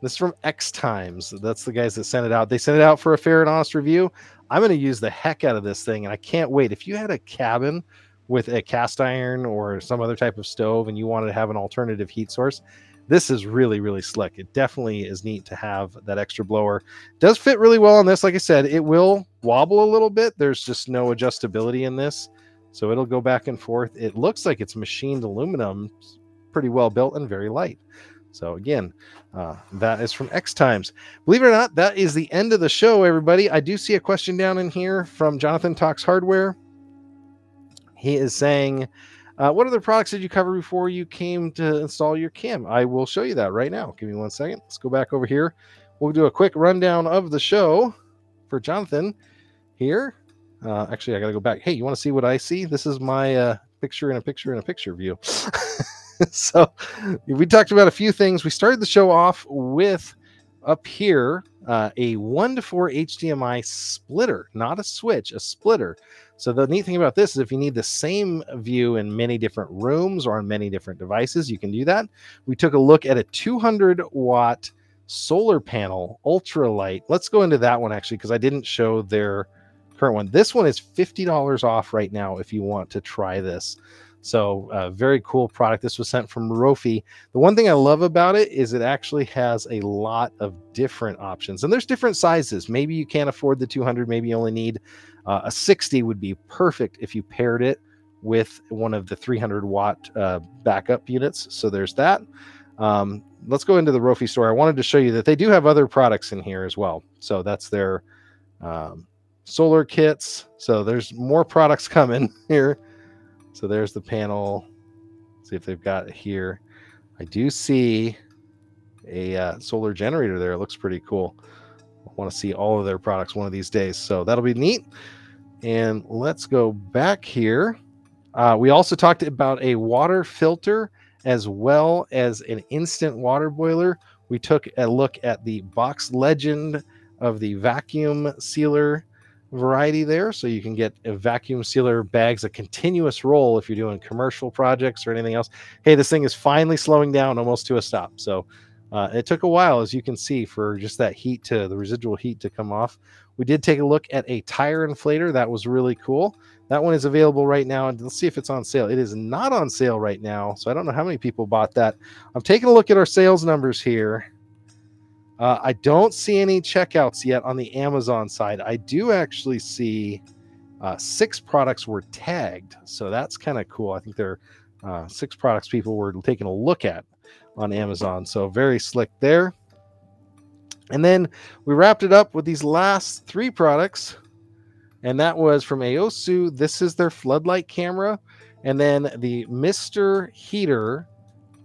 This is from X Times. That's the guys that sent it out. They sent it out for a fair and honest review. I'm going to use the heck out of this thing, and I can't wait. If you had a cabin with a cast iron or some other type of stove and you wanted to have an alternative heat source, this is really, really slick. It definitely is neat to have that extra blower. Does fit really well on this. Like I said, it will wobble a little bit. There's just no adjustability in this. So it'll go back and forth. It looks like it's machined aluminum, pretty well built and very light. So again, uh, that is from X Times. Believe it or not, that is the end of the show, everybody. I do see a question down in here from Jonathan Talks Hardware. He is saying, uh, what other products did you cover before you came to install your cam? I will show you that right now. Give me one second. Let's go back over here. We'll do a quick rundown of the show for Jonathan here. Uh, actually, I got to go back. Hey, you want to see what I see? This is my uh, picture in a picture in a picture view. so we talked about a few things. We started the show off with up here uh, a one to four HDMI splitter, not a switch, a splitter. So the neat thing about this is if you need the same view in many different rooms or on many different devices, you can do that. We took a look at a 200 watt solar panel, ultralight. Let's go into that one actually, because I didn't show their current one. This one is $50 off right now if you want to try this. So, uh, very cool product. This was sent from Rophie. The one thing I love about it is it actually has a lot of different options, and there's different sizes. Maybe you can't afford the 200. Maybe you only need uh, a 60 would be perfect if you paired it with one of the 300 watt uh, backup units. So there's that. Um, let's go into the Rophie store. I wanted to show you that they do have other products in here as well. So that's their um, solar kits. So there's more products coming here. So there's the panel. see if they've got here. I do see a uh, solar generator there. It looks pretty cool. I want to see all of their products one of these days. So that'll be neat. And let's go back here. Uh, we also talked about a water filter as well as an instant water boiler. We took a look at the box legend of the vacuum sealer variety there. So you can get a vacuum sealer bags, a continuous roll if you're doing commercial projects or anything else. Hey, this thing is finally slowing down almost to a stop. So uh, it took a while, as you can see, for just that heat to the residual heat to come off. We did take a look at a tire inflator. That was really cool. That one is available right now. And let's see if it's on sale. It is not on sale right now. So I don't know how many people bought that. I'm taking a look at our sales numbers here. Uh, I don't see any checkouts yet on the Amazon side. I do actually see uh, six products were tagged, so that's kind of cool. I think there are uh, six products people were taking a look at on Amazon, so very slick there. And then we wrapped it up with these last three products, and that was from Aosu. This is their floodlight camera, and then the Mister Heater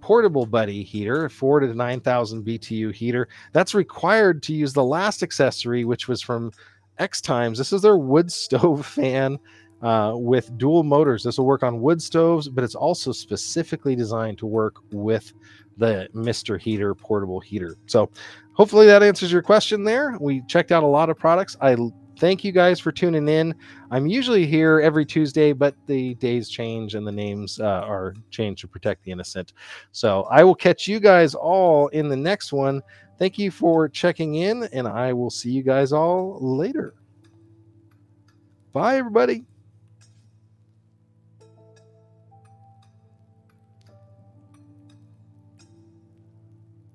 portable buddy heater, four to 9,000 BTU heater. That's required to use the last accessory, which was from X Times. This is their wood stove fan uh, with dual motors. This will work on wood stoves, but it's also specifically designed to work with the Mr. Heater portable heater. So hopefully that answers your question there. We checked out a lot of products. I thank you guys for tuning in. I'm usually here every Tuesday, but the days change and the names uh, are changed to protect the innocent. So I will catch you guys all in the next one. Thank you for checking in, and I will see you guys all later. Bye, everybody.